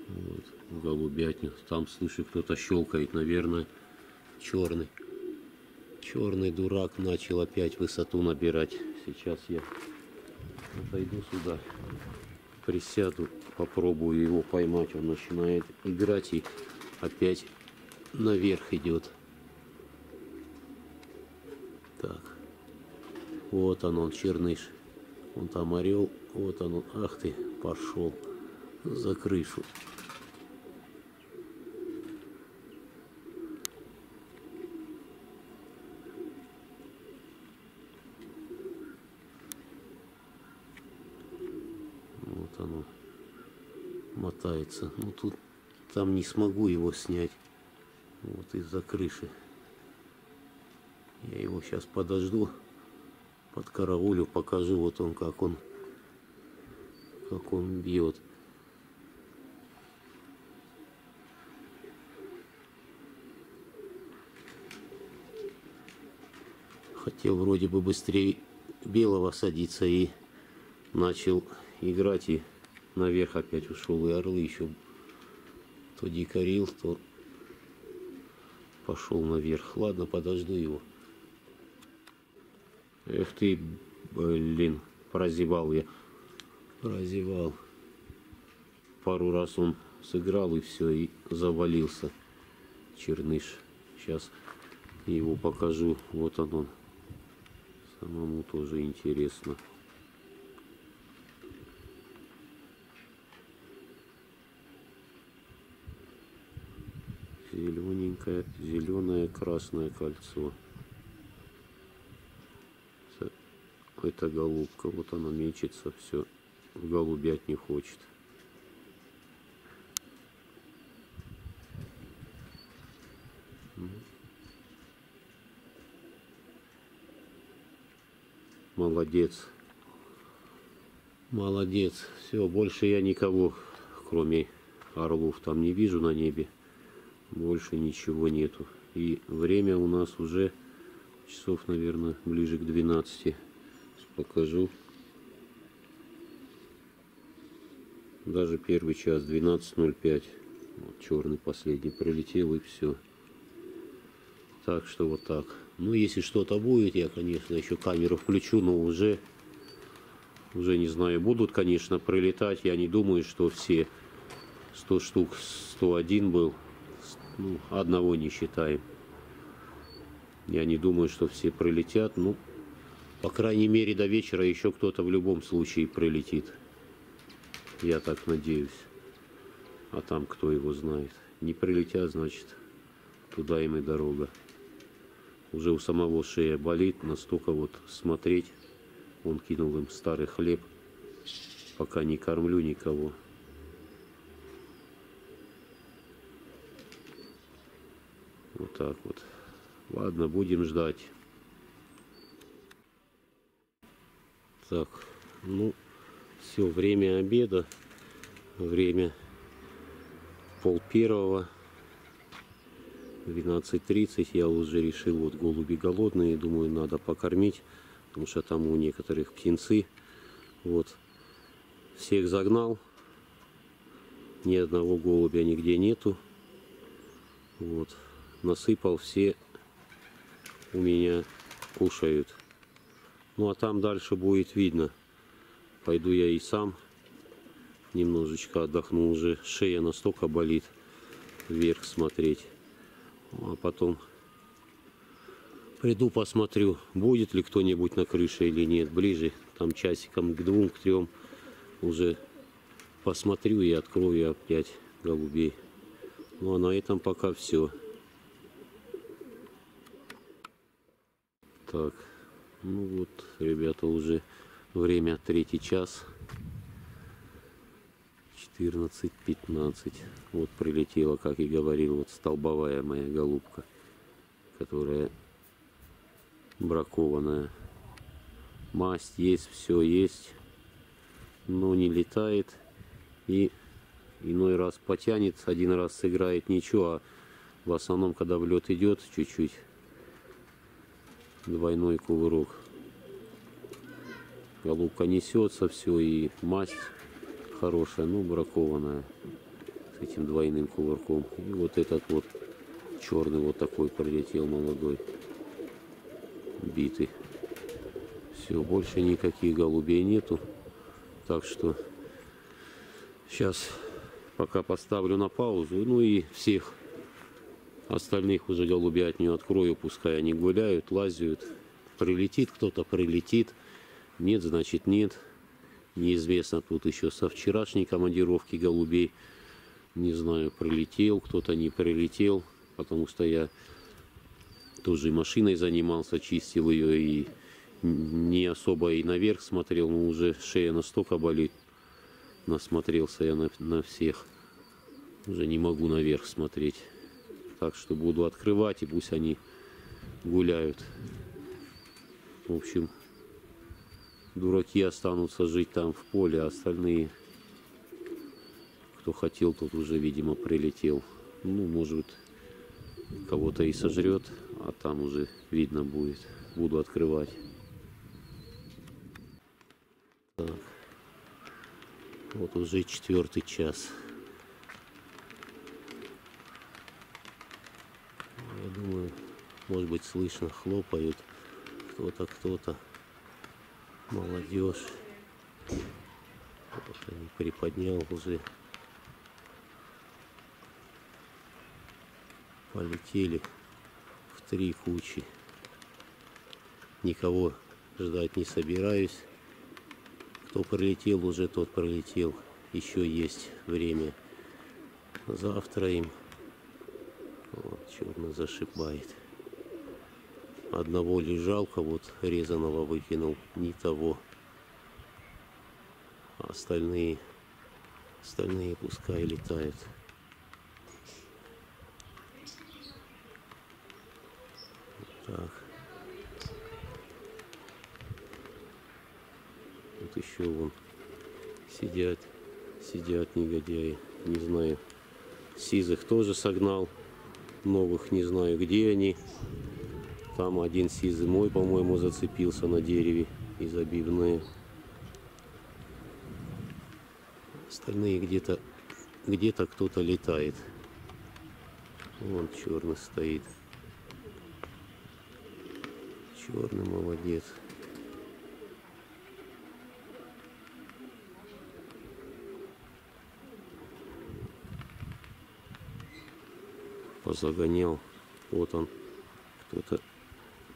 Вот. В голубятню. Там, слышу, кто-то щелкает. Наверное, черный. Черный дурак начал опять высоту набирать. Сейчас я отойду сюда. присяду, попробую его поймать. Он начинает играть и опять наверх идет. Так. Вот он, он, черныш. Он там орел. Вот он. Ах ты, пошел за крышу. Вот оно мотается. Ну тут там не смогу его снять. Вот из-за крыши. Я его сейчас подожду, под караулю покажу, вот он как он, как он бьет. Хотел вроде бы быстрее белого садиться и начал играть и наверх опять ушел. И орлы еще то дикарил, то пошел наверх. Ладно, подожду его. Эх ты, блин, прозевал я. Прозевал. Пару раз он сыграл и все, и завалился. Черныш. Сейчас его покажу. Вот он он. Самому тоже интересно. Зелененькое, зеленое красное кольцо. Это голубка, вот она мечется, все, голубять не хочет. Молодец. Молодец. Все, больше я никого, кроме орлов, там не вижу на небе. Больше ничего нету. И время у нас уже часов, наверное, ближе к 12. Сейчас покажу. Даже первый час, 12.05. Вот черный последний прилетел и все. Так что вот так. Ну, если что-то будет, я, конечно, еще камеру включу, но уже, уже не знаю, будут, конечно, прилетать. Я не думаю, что все 100 штук, 101 был, ну, одного не считаем. Я не думаю, что все прилетят. Ну, по крайней мере, до вечера еще кто-то в любом случае прилетит. Я так надеюсь. А там кто его знает. Не прилетят, значит, туда им и дорога. Уже у самого шея болит, настолько вот смотреть. Он кинул им старый хлеб. Пока не кормлю никого. Вот так вот. Ладно, будем ждать. Так, ну, все, время обеда. Время пол первого. 12.30 я уже решил, вот голуби голодные, думаю, надо покормить, потому что там у некоторых птенцы. Вот, всех загнал, ни одного голубя нигде нету. Вот, насыпал, все у меня кушают. Ну а там дальше будет видно. Пойду я и сам немножечко отдохну уже. Шея настолько болит вверх смотреть. Ну, А потом приду посмотрю, будет ли кто-нибудь на крыше или нет. Ближе, там часиком к двум, к трем уже посмотрю и открою опять голубей. Ну а на этом пока все. Так, ну вот, ребята, уже время третий час. 14.15. Вот прилетела, как и говорил, вот столбовая моя голубка, которая бракованная. Масть есть, все есть, но не летает. И иной раз потянет, один раз сыграет ничего, а в основном, когда в лед идет, чуть-чуть двойной кувырок. Голубка несется, все, и масть хорошая, ну, бракованная с этим двойным кувырком. И вот этот вот черный вот такой прилетел молодой, битый. Все, больше никаких голубей нету. Так что Сейчас пока поставлю на паузу. Ну и всех остальных уже голубятню открою. Пускай они гуляют, лазят. Прилетит кто-то, прилетит. Нет, значит нет. Неизвестно тут еще со вчерашней командировки голубей. Не знаю, прилетел, кто-то не прилетел. Потому что я тоже машиной занимался, чистил ее и не особо и наверх смотрел, но уже шея настолько болит. Насмотрелся я на, на всех. Уже не могу наверх смотреть. Так что буду открывать и пусть они гуляют. В общем, дураки останутся жить там в поле, а остальные, кто хотел, тот уже, видимо, прилетел. Ну, может кого-то и сожрет, а там уже видно будет. Буду открывать. Так. Вот уже четвертый час. Я думаю, может быть слышно, хлопают кто-то, кто-то. Молодежь. Вот они приподнял уже. Полетели в три кучи. Никого ждать не собираюсь. Кто пролетел, уже тот пролетел. Еще есть время. Завтра им. Черно зашибает. Одного лежалка вот резаного выкинул, не того. А остальные, остальные пускай летают. Так. Вот еще вон сидят, сидят негодяи. Не знаю. Сизых тоже согнал. Новых не знаю, где они. Там один сизый мой, по-моему, зацепился на дереве и забивные. Остальные где-то где-то кто-то летает. Вон черный стоит. Черный молодец. Позагонял. Вот он. Кто-то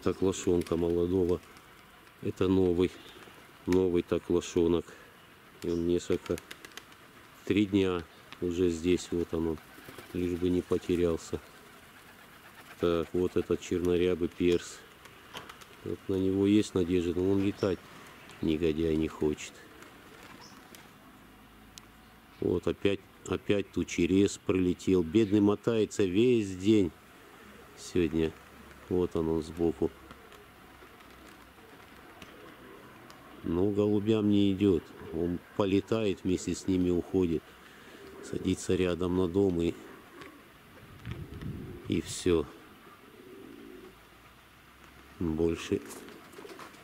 так лошонка молодого. Это новый. Новый так лошонок. И он несколько. Три дня уже здесь. Вот он. Лишь бы не потерялся. Так, вот этот чернорябый перс. Вот на него есть надежда, но он летать негодяй не хочет. Вот опять, опять тучерез пролетел. Бедный мотается весь день сегодня. Вот он, он сбоку. Но голубям не идет. Он полетает, вместе с ними уходит. Садится рядом на дом и, и все. Больше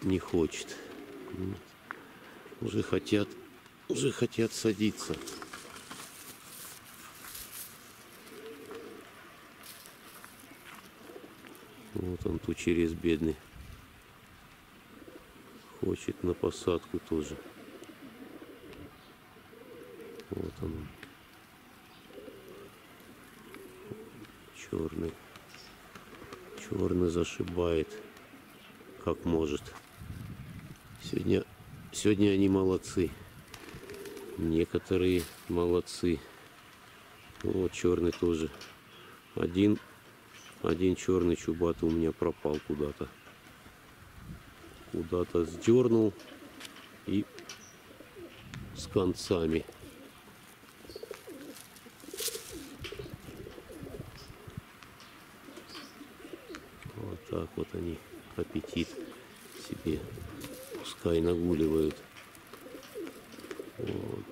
не хочет. Уже хотят, уже хотят садиться. Вот он тут через бедный. Хочет на посадку тоже. Вот он. Черный. Черный зашибает как может. Сегодня, сегодня они молодцы. Некоторые молодцы. Вот черный тоже. Один, один черный чубатый у меня пропал куда-то. Куда-то сдернул и с концами. Вот так вот они аппетит себе пускай нагуливают. Вот.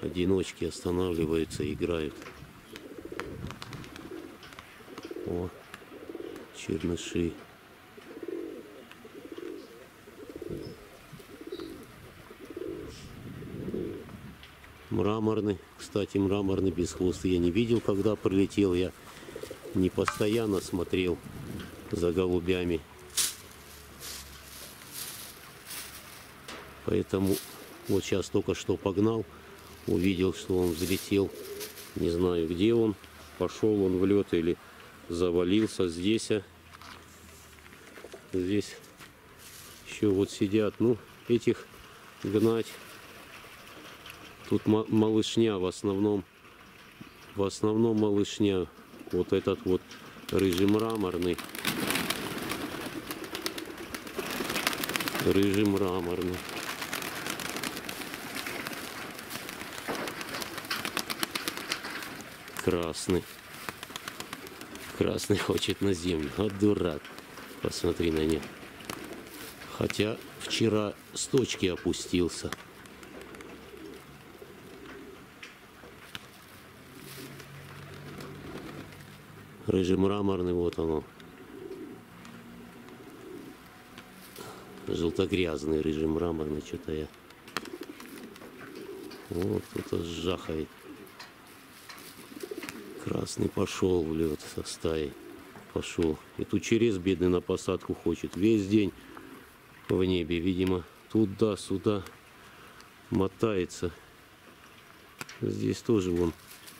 Одиночки останавливаются, играют. О, черныши. Мраморный, кстати, мраморный без хвоста я не видел, когда прилетел. Я не постоянно смотрел за голубями. Поэтому вот сейчас только что погнал. Увидел, что он взлетел. Не знаю, где он. Пошел он в лед или завалился здесь. Здесь еще вот сидят. Ну, этих гнать. Тут ма- малышня в основном. В основном малышня. Вот этот вот рыжий мраморный. Рыжий мраморный. Красный. Красный хочет на землю. А дурак. Посмотри на него. Хотя вчера с точки опустился. Рыжий мраморный, вот оно. Желтогрязный рыжий мраморный, что-то я. Вот кто-то жахает. Красный пошел в лед со стаей. Пошел. И тут через бедный на посадку хочет. Весь день в небе, видимо, туда-сюда мотается. Здесь тоже вон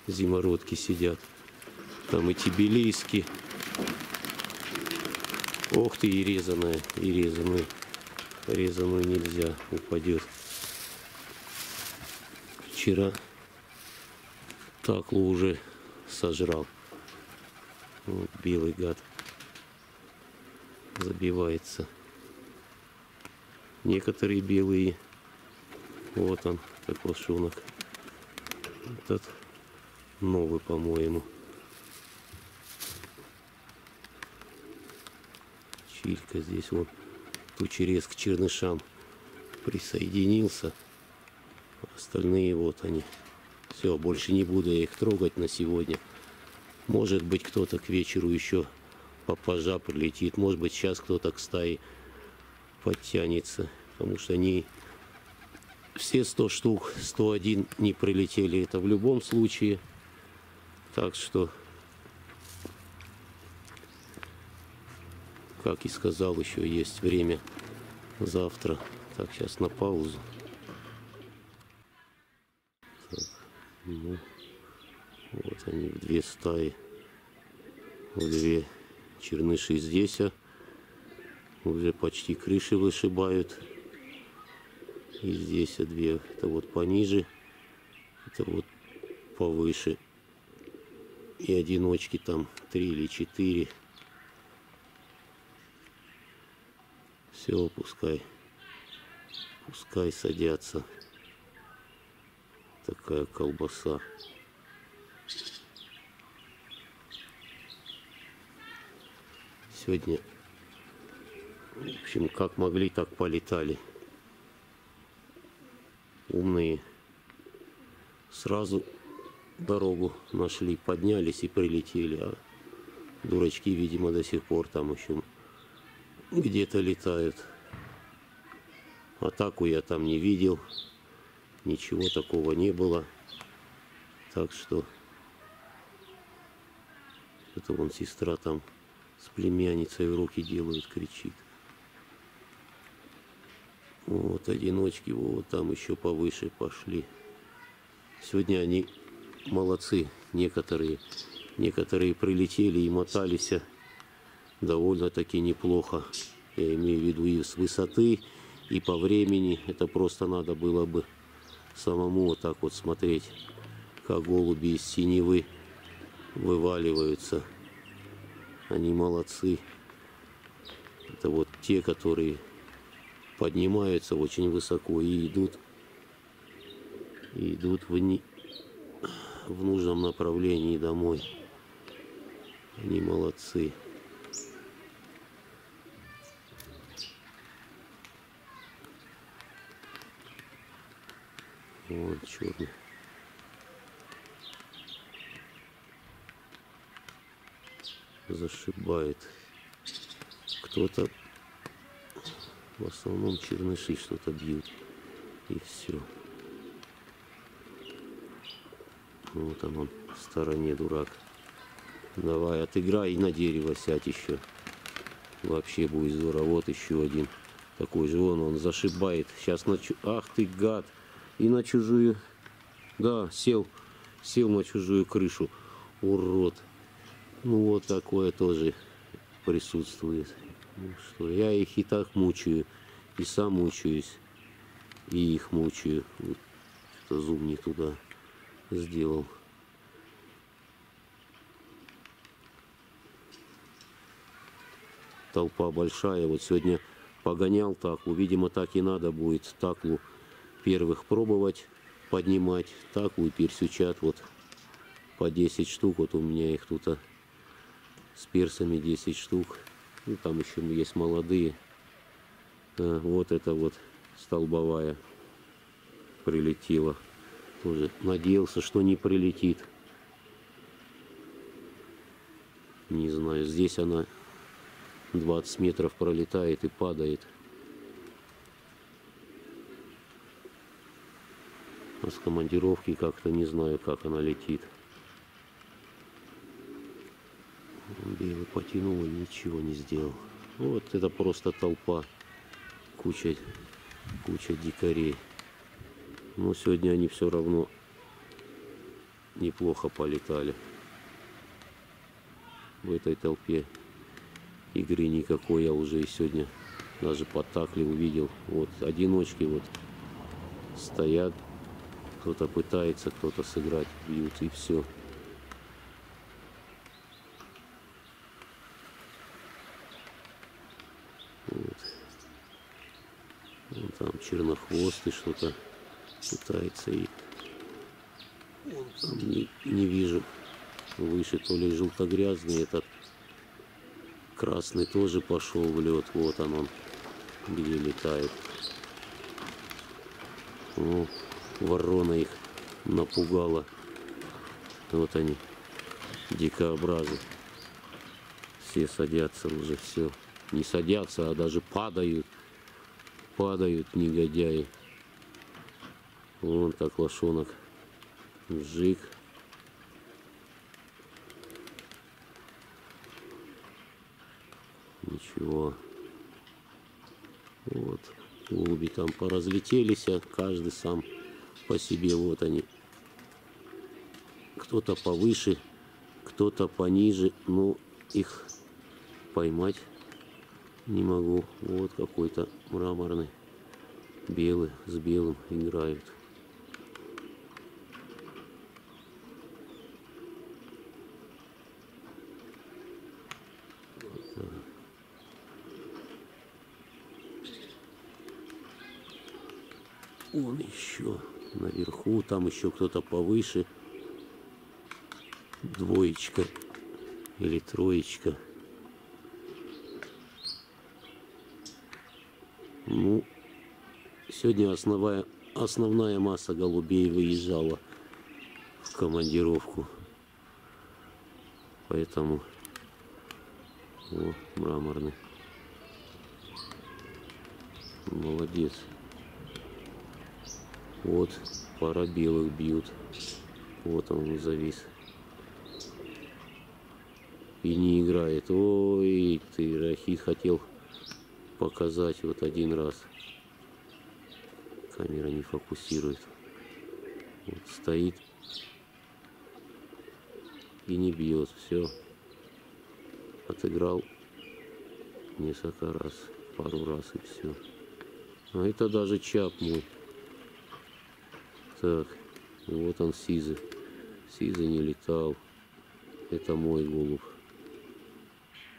зимородки сидят. Там и тибилийски. Ох ты, и резаная, и резаную. Резаную нельзя, упадет. Вчера таклу уже сожрал. Вот белый гад забивается. Некоторые белые. Вот он, кокошонок. Этот новый, по-моему. Чилька здесь вот тучерез к чернышам присоединился. Остальные вот они. Все, больше не буду я их трогать на сегодня. Может быть, кто-то к вечеру еще попажа прилетит. Может быть, сейчас кто-то к стае подтянется. Потому что они все 100 штук, 101 не прилетели. Это в любом случае. Так что, как и сказал, еще есть время завтра. Так, сейчас на паузу. Так, ну, вот они в две стаи. В две черныши здесь. а. Уже почти крыши вышибают. И здесь а, две. Это вот пониже. Это вот повыше. И одиночки там три или четыре. Все, пускай. Пускай садятся. Такая колбаса. Сегодня, в общем, как могли, так полетали. Умные. Сразу дорогу нашли, поднялись и прилетели. А дурачки, видимо, до сих пор там еще где-то летают. Атаку я там не видел. Ничего такого не было. Так что это вон сестра там с племянницей руки делают, кричит. Вот одиночки, вот там еще повыше пошли. Сегодня они молодцы, некоторые. Некоторые прилетели и мотались довольно-таки неплохо. Я имею в виду и с высоты, и по времени. Это просто надо было бы самому вот так вот смотреть, как голуби из синевы вываливаются. Они молодцы. Это вот те, которые поднимаются очень высоко и идут, и идут в, ни- в нужном направлении домой. Они молодцы. Вот черный. Зашибает. Кто-то в основном черныши что-то бьют. И все. Вот он, он в стороне дурак. Давай, отыграй и на дерево сядь еще. Вообще будет здорово. Вот еще один. Такой же он, он зашибает. Сейчас на чу... Ах ты гад. И на чужую Да, сел, сел на чужую крышу. Урод. Ну вот такое тоже присутствует. Ну что, я их и так мучаю, и сам мучаюсь, и их мучаю. Вот что зум не туда сделал. Толпа большая. Вот сегодня погонял таклу. Видимо, так и надо будет таклу первых пробовать поднимать. Таклу и персючат вот по 10 штук. Вот у меня их тут с персами 10 штук. Ну, там еще есть молодые. А, вот это вот столбовая прилетела. Тоже надеялся, что не прилетит. Не знаю, здесь она 20 метров пролетает и падает. А с командировки как-то не знаю, как она летит. Белый потянул и ничего не сделал. Вот это просто толпа. Куча, куча дикарей. Но сегодня они все равно неплохо полетали. В этой толпе игры никакой я уже и сегодня даже по такле увидел. Вот одиночки вот стоят, кто-то пытается, кто-то сыграть, бьют и все. Вот. Вон там чернохвостый что-то пытается и не, не вижу. Выше то ли желтогрязный этот красный тоже пошел в лед. Вот он он где летает. О, ворона их напугала. Вот они дикообразы. Все садятся уже все не садятся а даже падают падают негодяи Вон так лошонок. Жик. Ничего. Вот. Голуби там поразлетелись, а каждый сам по себе. Вот они. Кто-то повыше, кто-то пониже. Но их поймать не могу. Вот какой-то мраморный. Белый с белым играют. Он еще наверху, там еще кто-то повыше. Двоечка или троечка. Ну, сегодня основная, основная масса голубей выезжала в командировку. Поэтому о, мраморный. Молодец. Вот пара белых бьют. Вот он завис. И не играет. Ой, ты, Рахит хотел показать вот один раз. Камера не фокусирует. Вот стоит и не бьет. Все. Отыграл несколько раз, пару раз и все. А это даже чап мой. Так, вот он Сизы. Сизы не летал. Это мой голубь.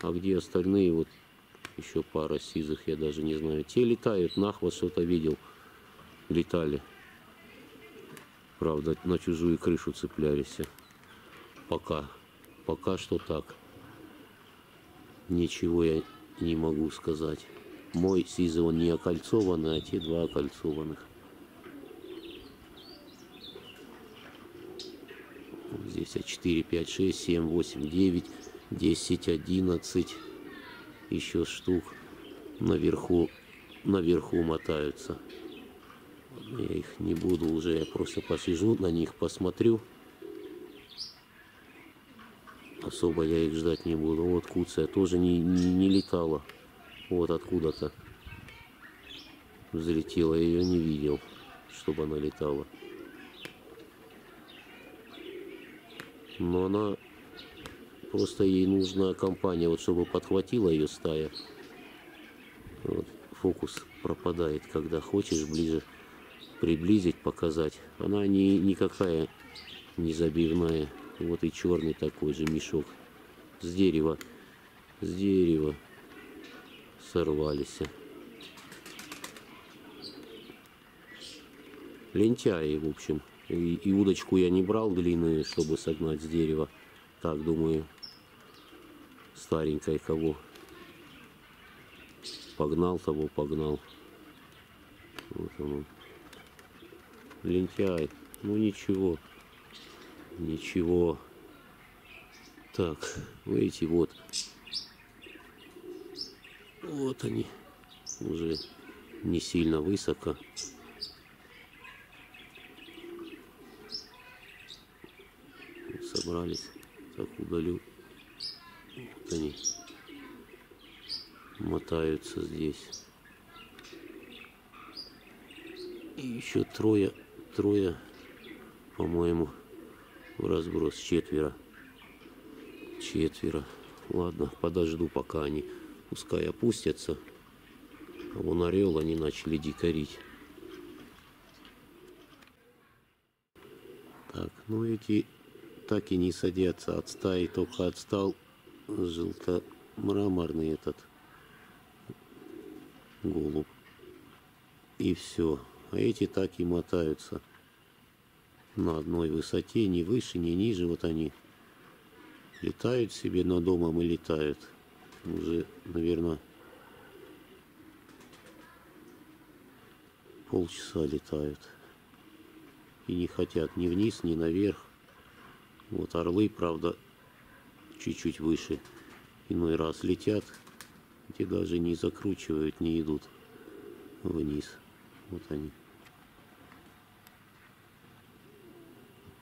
А где остальные? Вот еще пара сизых, я даже не знаю. Те летают, нахвост что-то видел. Летали. Правда, на чужую крышу цеплялись. Пока. Пока что так. Ничего я не могу сказать. Мой сизый, он не окольцованный, а те два окольцованных. Здесь 4, 5, 6, 7, 8, 9, 10, 11 еще штук наверху, наверху мотаются. Я их не буду уже, я просто посижу на них, посмотрю. Особо я их ждать не буду. Вот куция тоже не, не, не летала. Вот откуда-то взлетела, я ее не видел, чтобы она летала. Но она просто ей нужна компания, вот чтобы подхватила ее стая. Вот, фокус пропадает, когда хочешь ближе приблизить, показать. Она не никакая не забивная. Вот и черный такой же мешок. С дерева. С дерева сорвались. Лентяи, в общем. И, и удочку я не брал длинную, чтобы согнать с дерева. Так, думаю, старенькой кого погнал, того погнал. Вот он. Лентяй. Ну ничего. Ничего. Так, видите, вот. Вот они. Уже не сильно высоко. Собрались. Так удалю. Они. Мотаются здесь. И еще трое, трое, по-моему, в разброс четверо. Четверо. Ладно, подожду, пока они пускай опустятся. А вон орел они начали дикарить. Так, ну эти так и не садятся от стаи, только отстал желто-мраморный этот голубь. И все. А эти так и мотаются на одной высоте, ни выше, ни ниже. Вот они летают себе над домом и летают. Уже, наверное, полчаса летают. И не хотят ни вниз, ни наверх. Вот орлы, правда, чуть-чуть выше. Иной раз летят, эти даже не закручивают, не идут вниз. Вот они.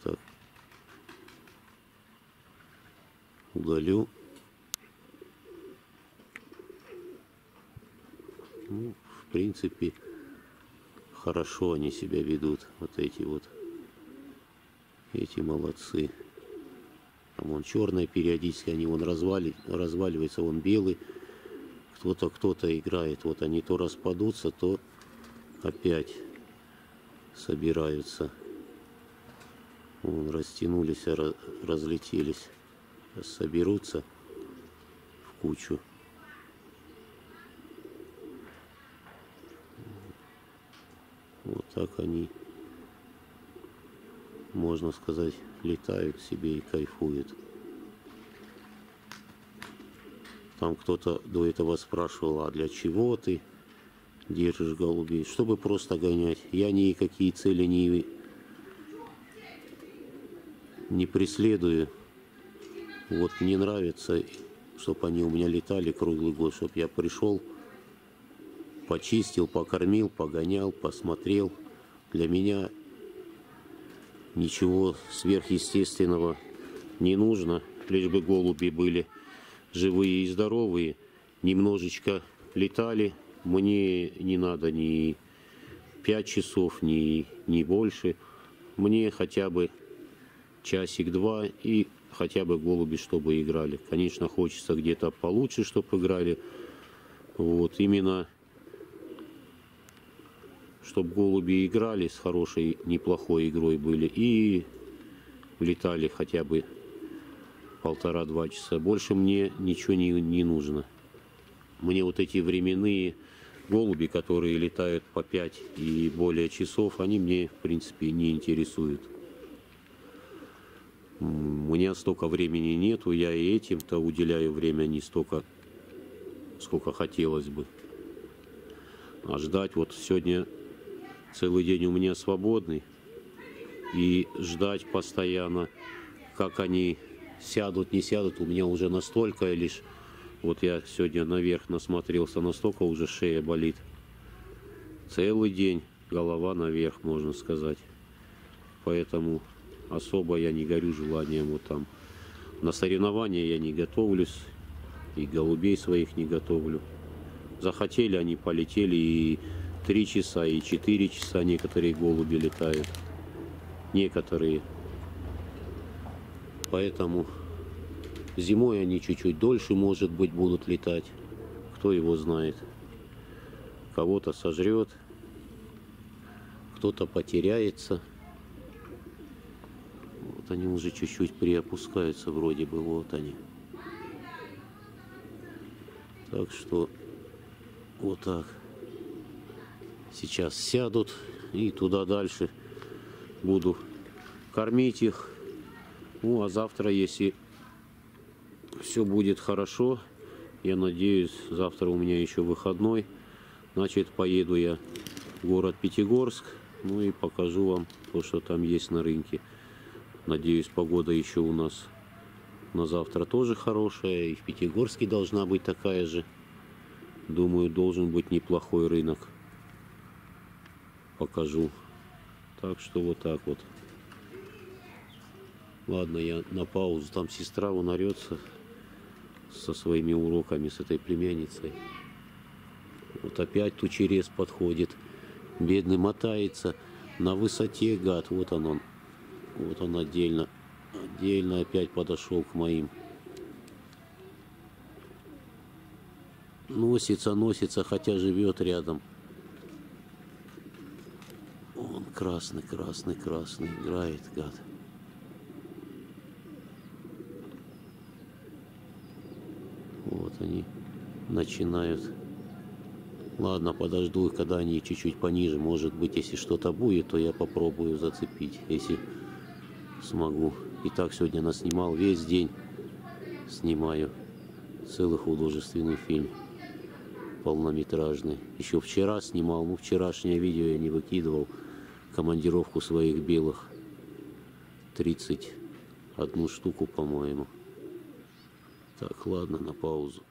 Так. Удалю. Ну, в принципе, хорошо они себя ведут. Вот эти вот. Эти молодцы. Там он черный периодически, они вон развали, разваливается, он белый. Кто-то, кто-то играет. Вот они то распадутся, то опять собираются. Вон, растянулись, разлетелись. Соберутся в кучу. Вот так они, можно сказать, летают себе и кайфуют. Там кто-то до этого спрашивал, а для чего ты держишь голубей? Чтобы просто гонять. Я никакие цели не, не преследую. Вот мне нравится, чтобы они у меня летали круглый год, чтобы я пришел, почистил, покормил, погонял, посмотрел. Для меня ничего сверхъестественного не нужно, лишь бы голуби были живые и здоровые, немножечко летали. Мне не надо ни 5 часов, ни, ни больше. Мне хотя бы часик-два и хотя бы голуби, чтобы играли. Конечно, хочется где-то получше, чтобы играли. Вот, именно, чтобы голуби играли с хорошей, неплохой игрой были и летали хотя бы полтора-два часа. Больше мне ничего не, не нужно. Мне вот эти временные голуби, которые летают по 5 и более часов, они мне, в принципе, не интересуют. У меня столько времени нету, я и этим-то уделяю время не столько, сколько хотелось бы. А ждать вот сегодня целый день у меня свободный. И ждать постоянно, как они сядут, не сядут, у меня уже настолько лишь... Вот я сегодня наверх насмотрелся, настолько уже шея болит. Целый день голова наверх, можно сказать. Поэтому особо я не горю желанием вот там. На соревнования я не готовлюсь, и голубей своих не готовлю. Захотели, они полетели, и три часа, и четыре часа некоторые голуби летают. Некоторые. Поэтому зимой они чуть-чуть дольше, может быть, будут летать. Кто его знает. Кого-то сожрет, кто-то потеряется. Вот они уже чуть-чуть приопускаются вроде бы. Вот они. Так что вот так. Сейчас сядут и туда дальше буду кормить их. Ну а завтра, если все будет хорошо, я надеюсь, завтра у меня еще выходной, значит поеду я в город Пятигорск, ну и покажу вам то, что там есть на рынке. Надеюсь, погода еще у нас на завтра тоже хорошая, и в Пятигорске должна быть такая же. Думаю, должен быть неплохой рынок. Покажу. Так что вот так вот. Ладно, я на паузу. Там сестра вон орется со своими уроками, с этой племянницей. Вот опять тучерез подходит. Бедный мотается на высоте, гад. Вот он он. Вот он отдельно. Отдельно опять подошел к моим. Носится, носится, хотя живет рядом. Он красный, красный, красный. Играет, гад. Вот они начинают. Ладно, подожду когда они чуть-чуть пониже. Может быть, если что-то будет, то я попробую зацепить, если смогу. И так сегодня наснимал весь день. Снимаю целый художественный фильм полнометражный. Еще вчера снимал, ну вчерашнее видео я не выкидывал. Командировку своих белых. 31 штуку, по-моему. Так, ладно, на паузу.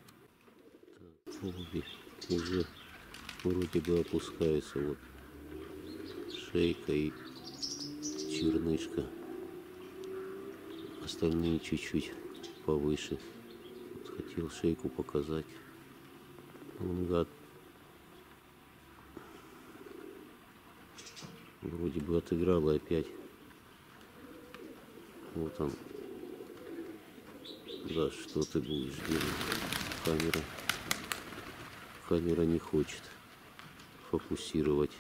Так, голуби уже вроде бы опускается вот шейка и чернышка. Остальные чуть-чуть повыше. Хотел шейку показать. Он гад. Вроде бы отыграл и опять. Вот он. Да, что ты будешь делать? Камера. Камера не хочет фокусировать.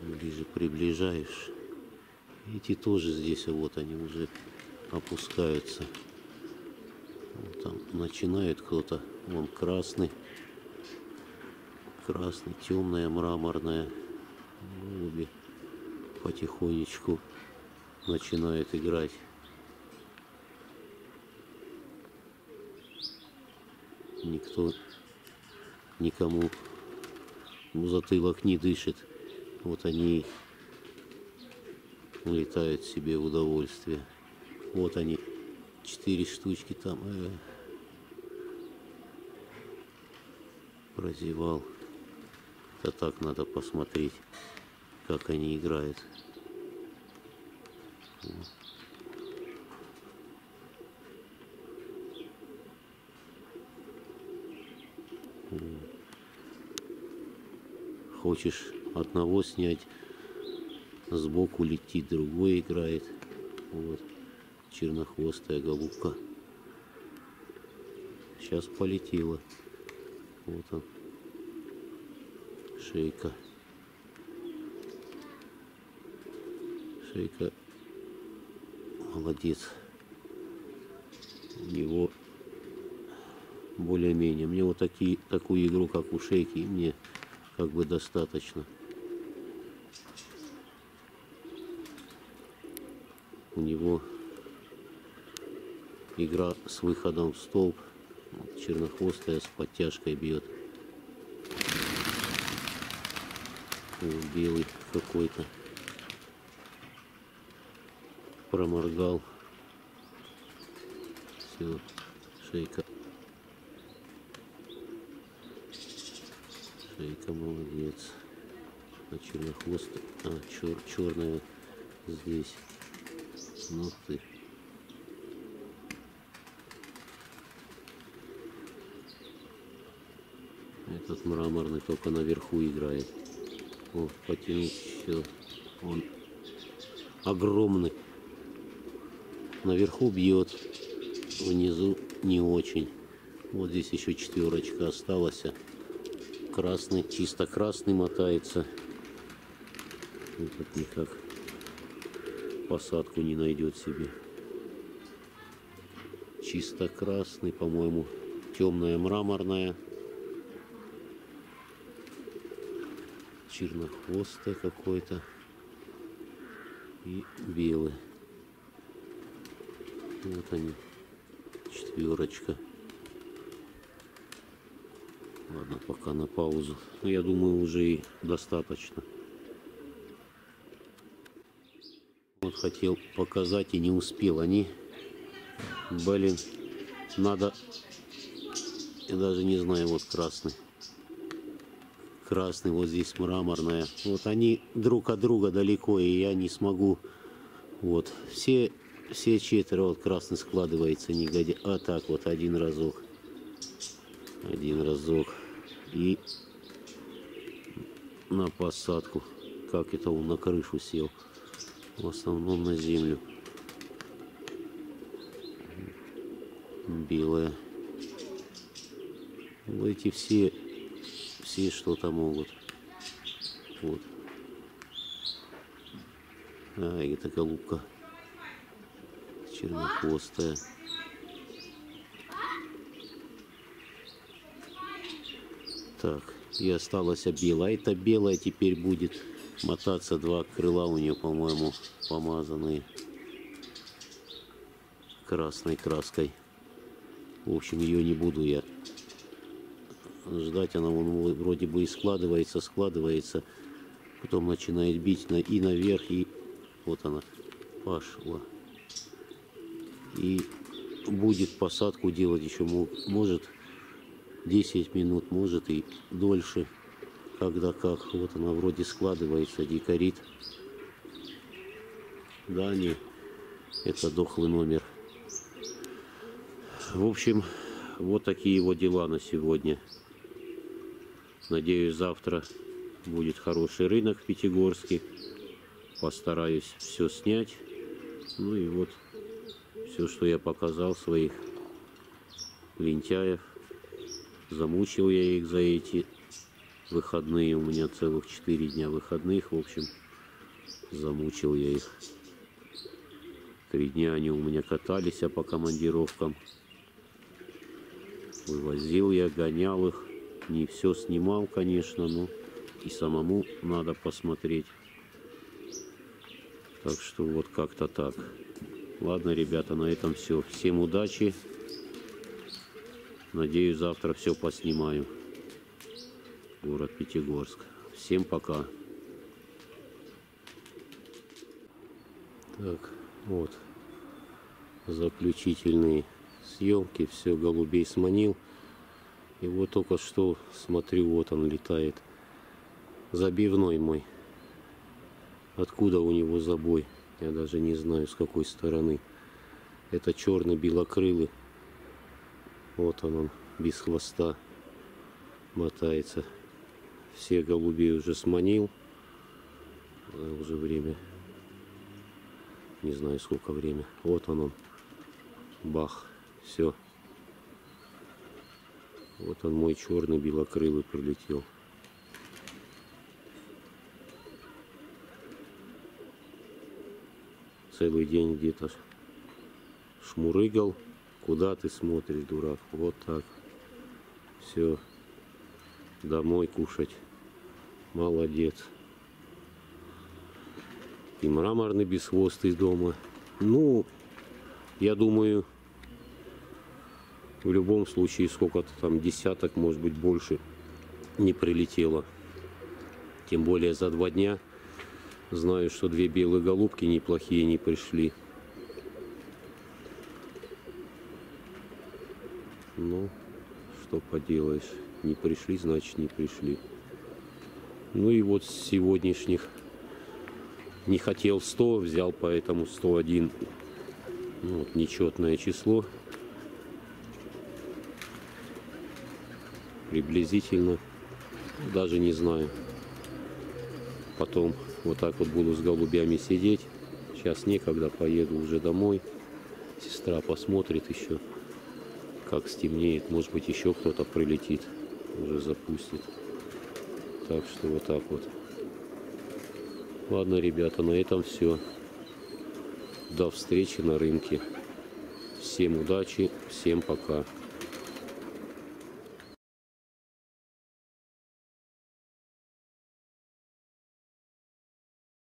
Ближе приближаешь. Эти тоже здесь, а вот они уже опускаются. Вот там начинает кто-то. Вон красный. Красный, темная, мраморная. Голуби потихонечку начинает играть. Никто никому в затылок не дышит. Вот они улетают себе в удовольствие. Вот они, четыре штучки там. Э, прозевал. Это так надо посмотреть, как они играют. Хочешь одного снять, сбоку летит, другой играет. Вот. Чернохвостая голубка. Сейчас полетела. Вот он. Шейка. Шейка. Молодец. У него более-менее. Мне вот такие, такую игру, как у шейки, мне как бы достаточно. У него игра с выходом в столб. Чернохвостая с подтяжкой бьет. Вот белый какой-то. Проморгал. Все, шейка. Шейка молодец. А чернохвост, а чер, черная здесь. Ну ты. Этот мраморный только наверху играет. О, потянуть еще. Он огромный. Наверху бьет, внизу не очень. Вот здесь еще четверочка осталась. Красный, чисто красный мотается. Этот никак посадку не найдет себе. Чисто красный, по-моему, темная мраморная. Чернохвостый какой-то. И белый. Вот они. Четверочка. Ладно, пока на паузу. Ну, я думаю, уже и достаточно. Вот хотел показать и не успел. Они, блин, надо, я даже не знаю, вот красный. Красный, вот здесь мраморная. Вот они друг от друга далеко, и я не смогу. Вот, все, все четверо, вот красный складывается, не годя. А так вот, один разок. Один разок. И на посадку. Как это он на крышу сел. В основном на землю. Белая. Вот эти все, все что-то могут. Вот. А, это голубка чернохвостая. Так, и осталась белая. Это белая теперь будет мотаться. Два крыла у нее, по-моему, помазанные красной краской. В общем, ее не буду я ждать. Она вон, вроде бы и складывается, складывается. Потом начинает бить на, и наверх, и вот она пошла. И будет посадку делать еще может 10 минут, может и дольше, когда как. Вот она вроде складывается, дикорит. Да, не, это дохлый номер. В общем, вот такие вот дела на сегодня. Надеюсь, завтра будет хороший рынок в Пятигорске. Постараюсь все снять. Ну и вот все, что я показал своих лентяев. Замучил я их за эти выходные. У меня целых 4 дня выходных. В общем, замучил я их. Три дня они у меня катались а по командировкам. Вывозил я, гонял их. Не все снимал, конечно, но и самому надо посмотреть. Так что вот как-то так. Ладно, ребята, на этом все. Всем удачи. Надеюсь, завтра все поснимаю. Город Пятигорск. Всем пока. Так, вот. Заключительные съемки. Все, голубей сманил. И вот только что смотрю, вот он летает. Забивной мой. Откуда у него забой? Я даже не знаю, с какой стороны. Это черный белокрылый. Вот он, он без хвоста мотается. Все голубей уже сманил. А уже время. Не знаю, сколько время. Вот он, он. Бах. Все. Вот он мой черный белокрылый прилетел. Целый день где-то шмурыгал. Куда ты смотришь, дурак? Вот так. Все. Домой кушать. Молодец. И мраморный бесхвостый дома. Ну, я думаю, в любом случае сколько-то там десяток, может быть больше не прилетело. Тем более за два дня знаю, что две белые голубки неплохие не пришли. Ну, что поделаешь. Не пришли, значит не пришли. Ну и вот с сегодняшних не хотел 100, взял поэтому 101. Ну, вот, нечетное число. Приблизительно. Даже не знаю. Потом Вот так вот буду с голубями сидеть. Сейчас некогда, поеду уже домой. Сестра посмотрит еще, как стемнеет. Может быть, еще кто-то прилетит, уже запустит. Так что вот так вот. Ладно, ребята, на этом все. До встречи на рынке. Всем удачи, всем пока.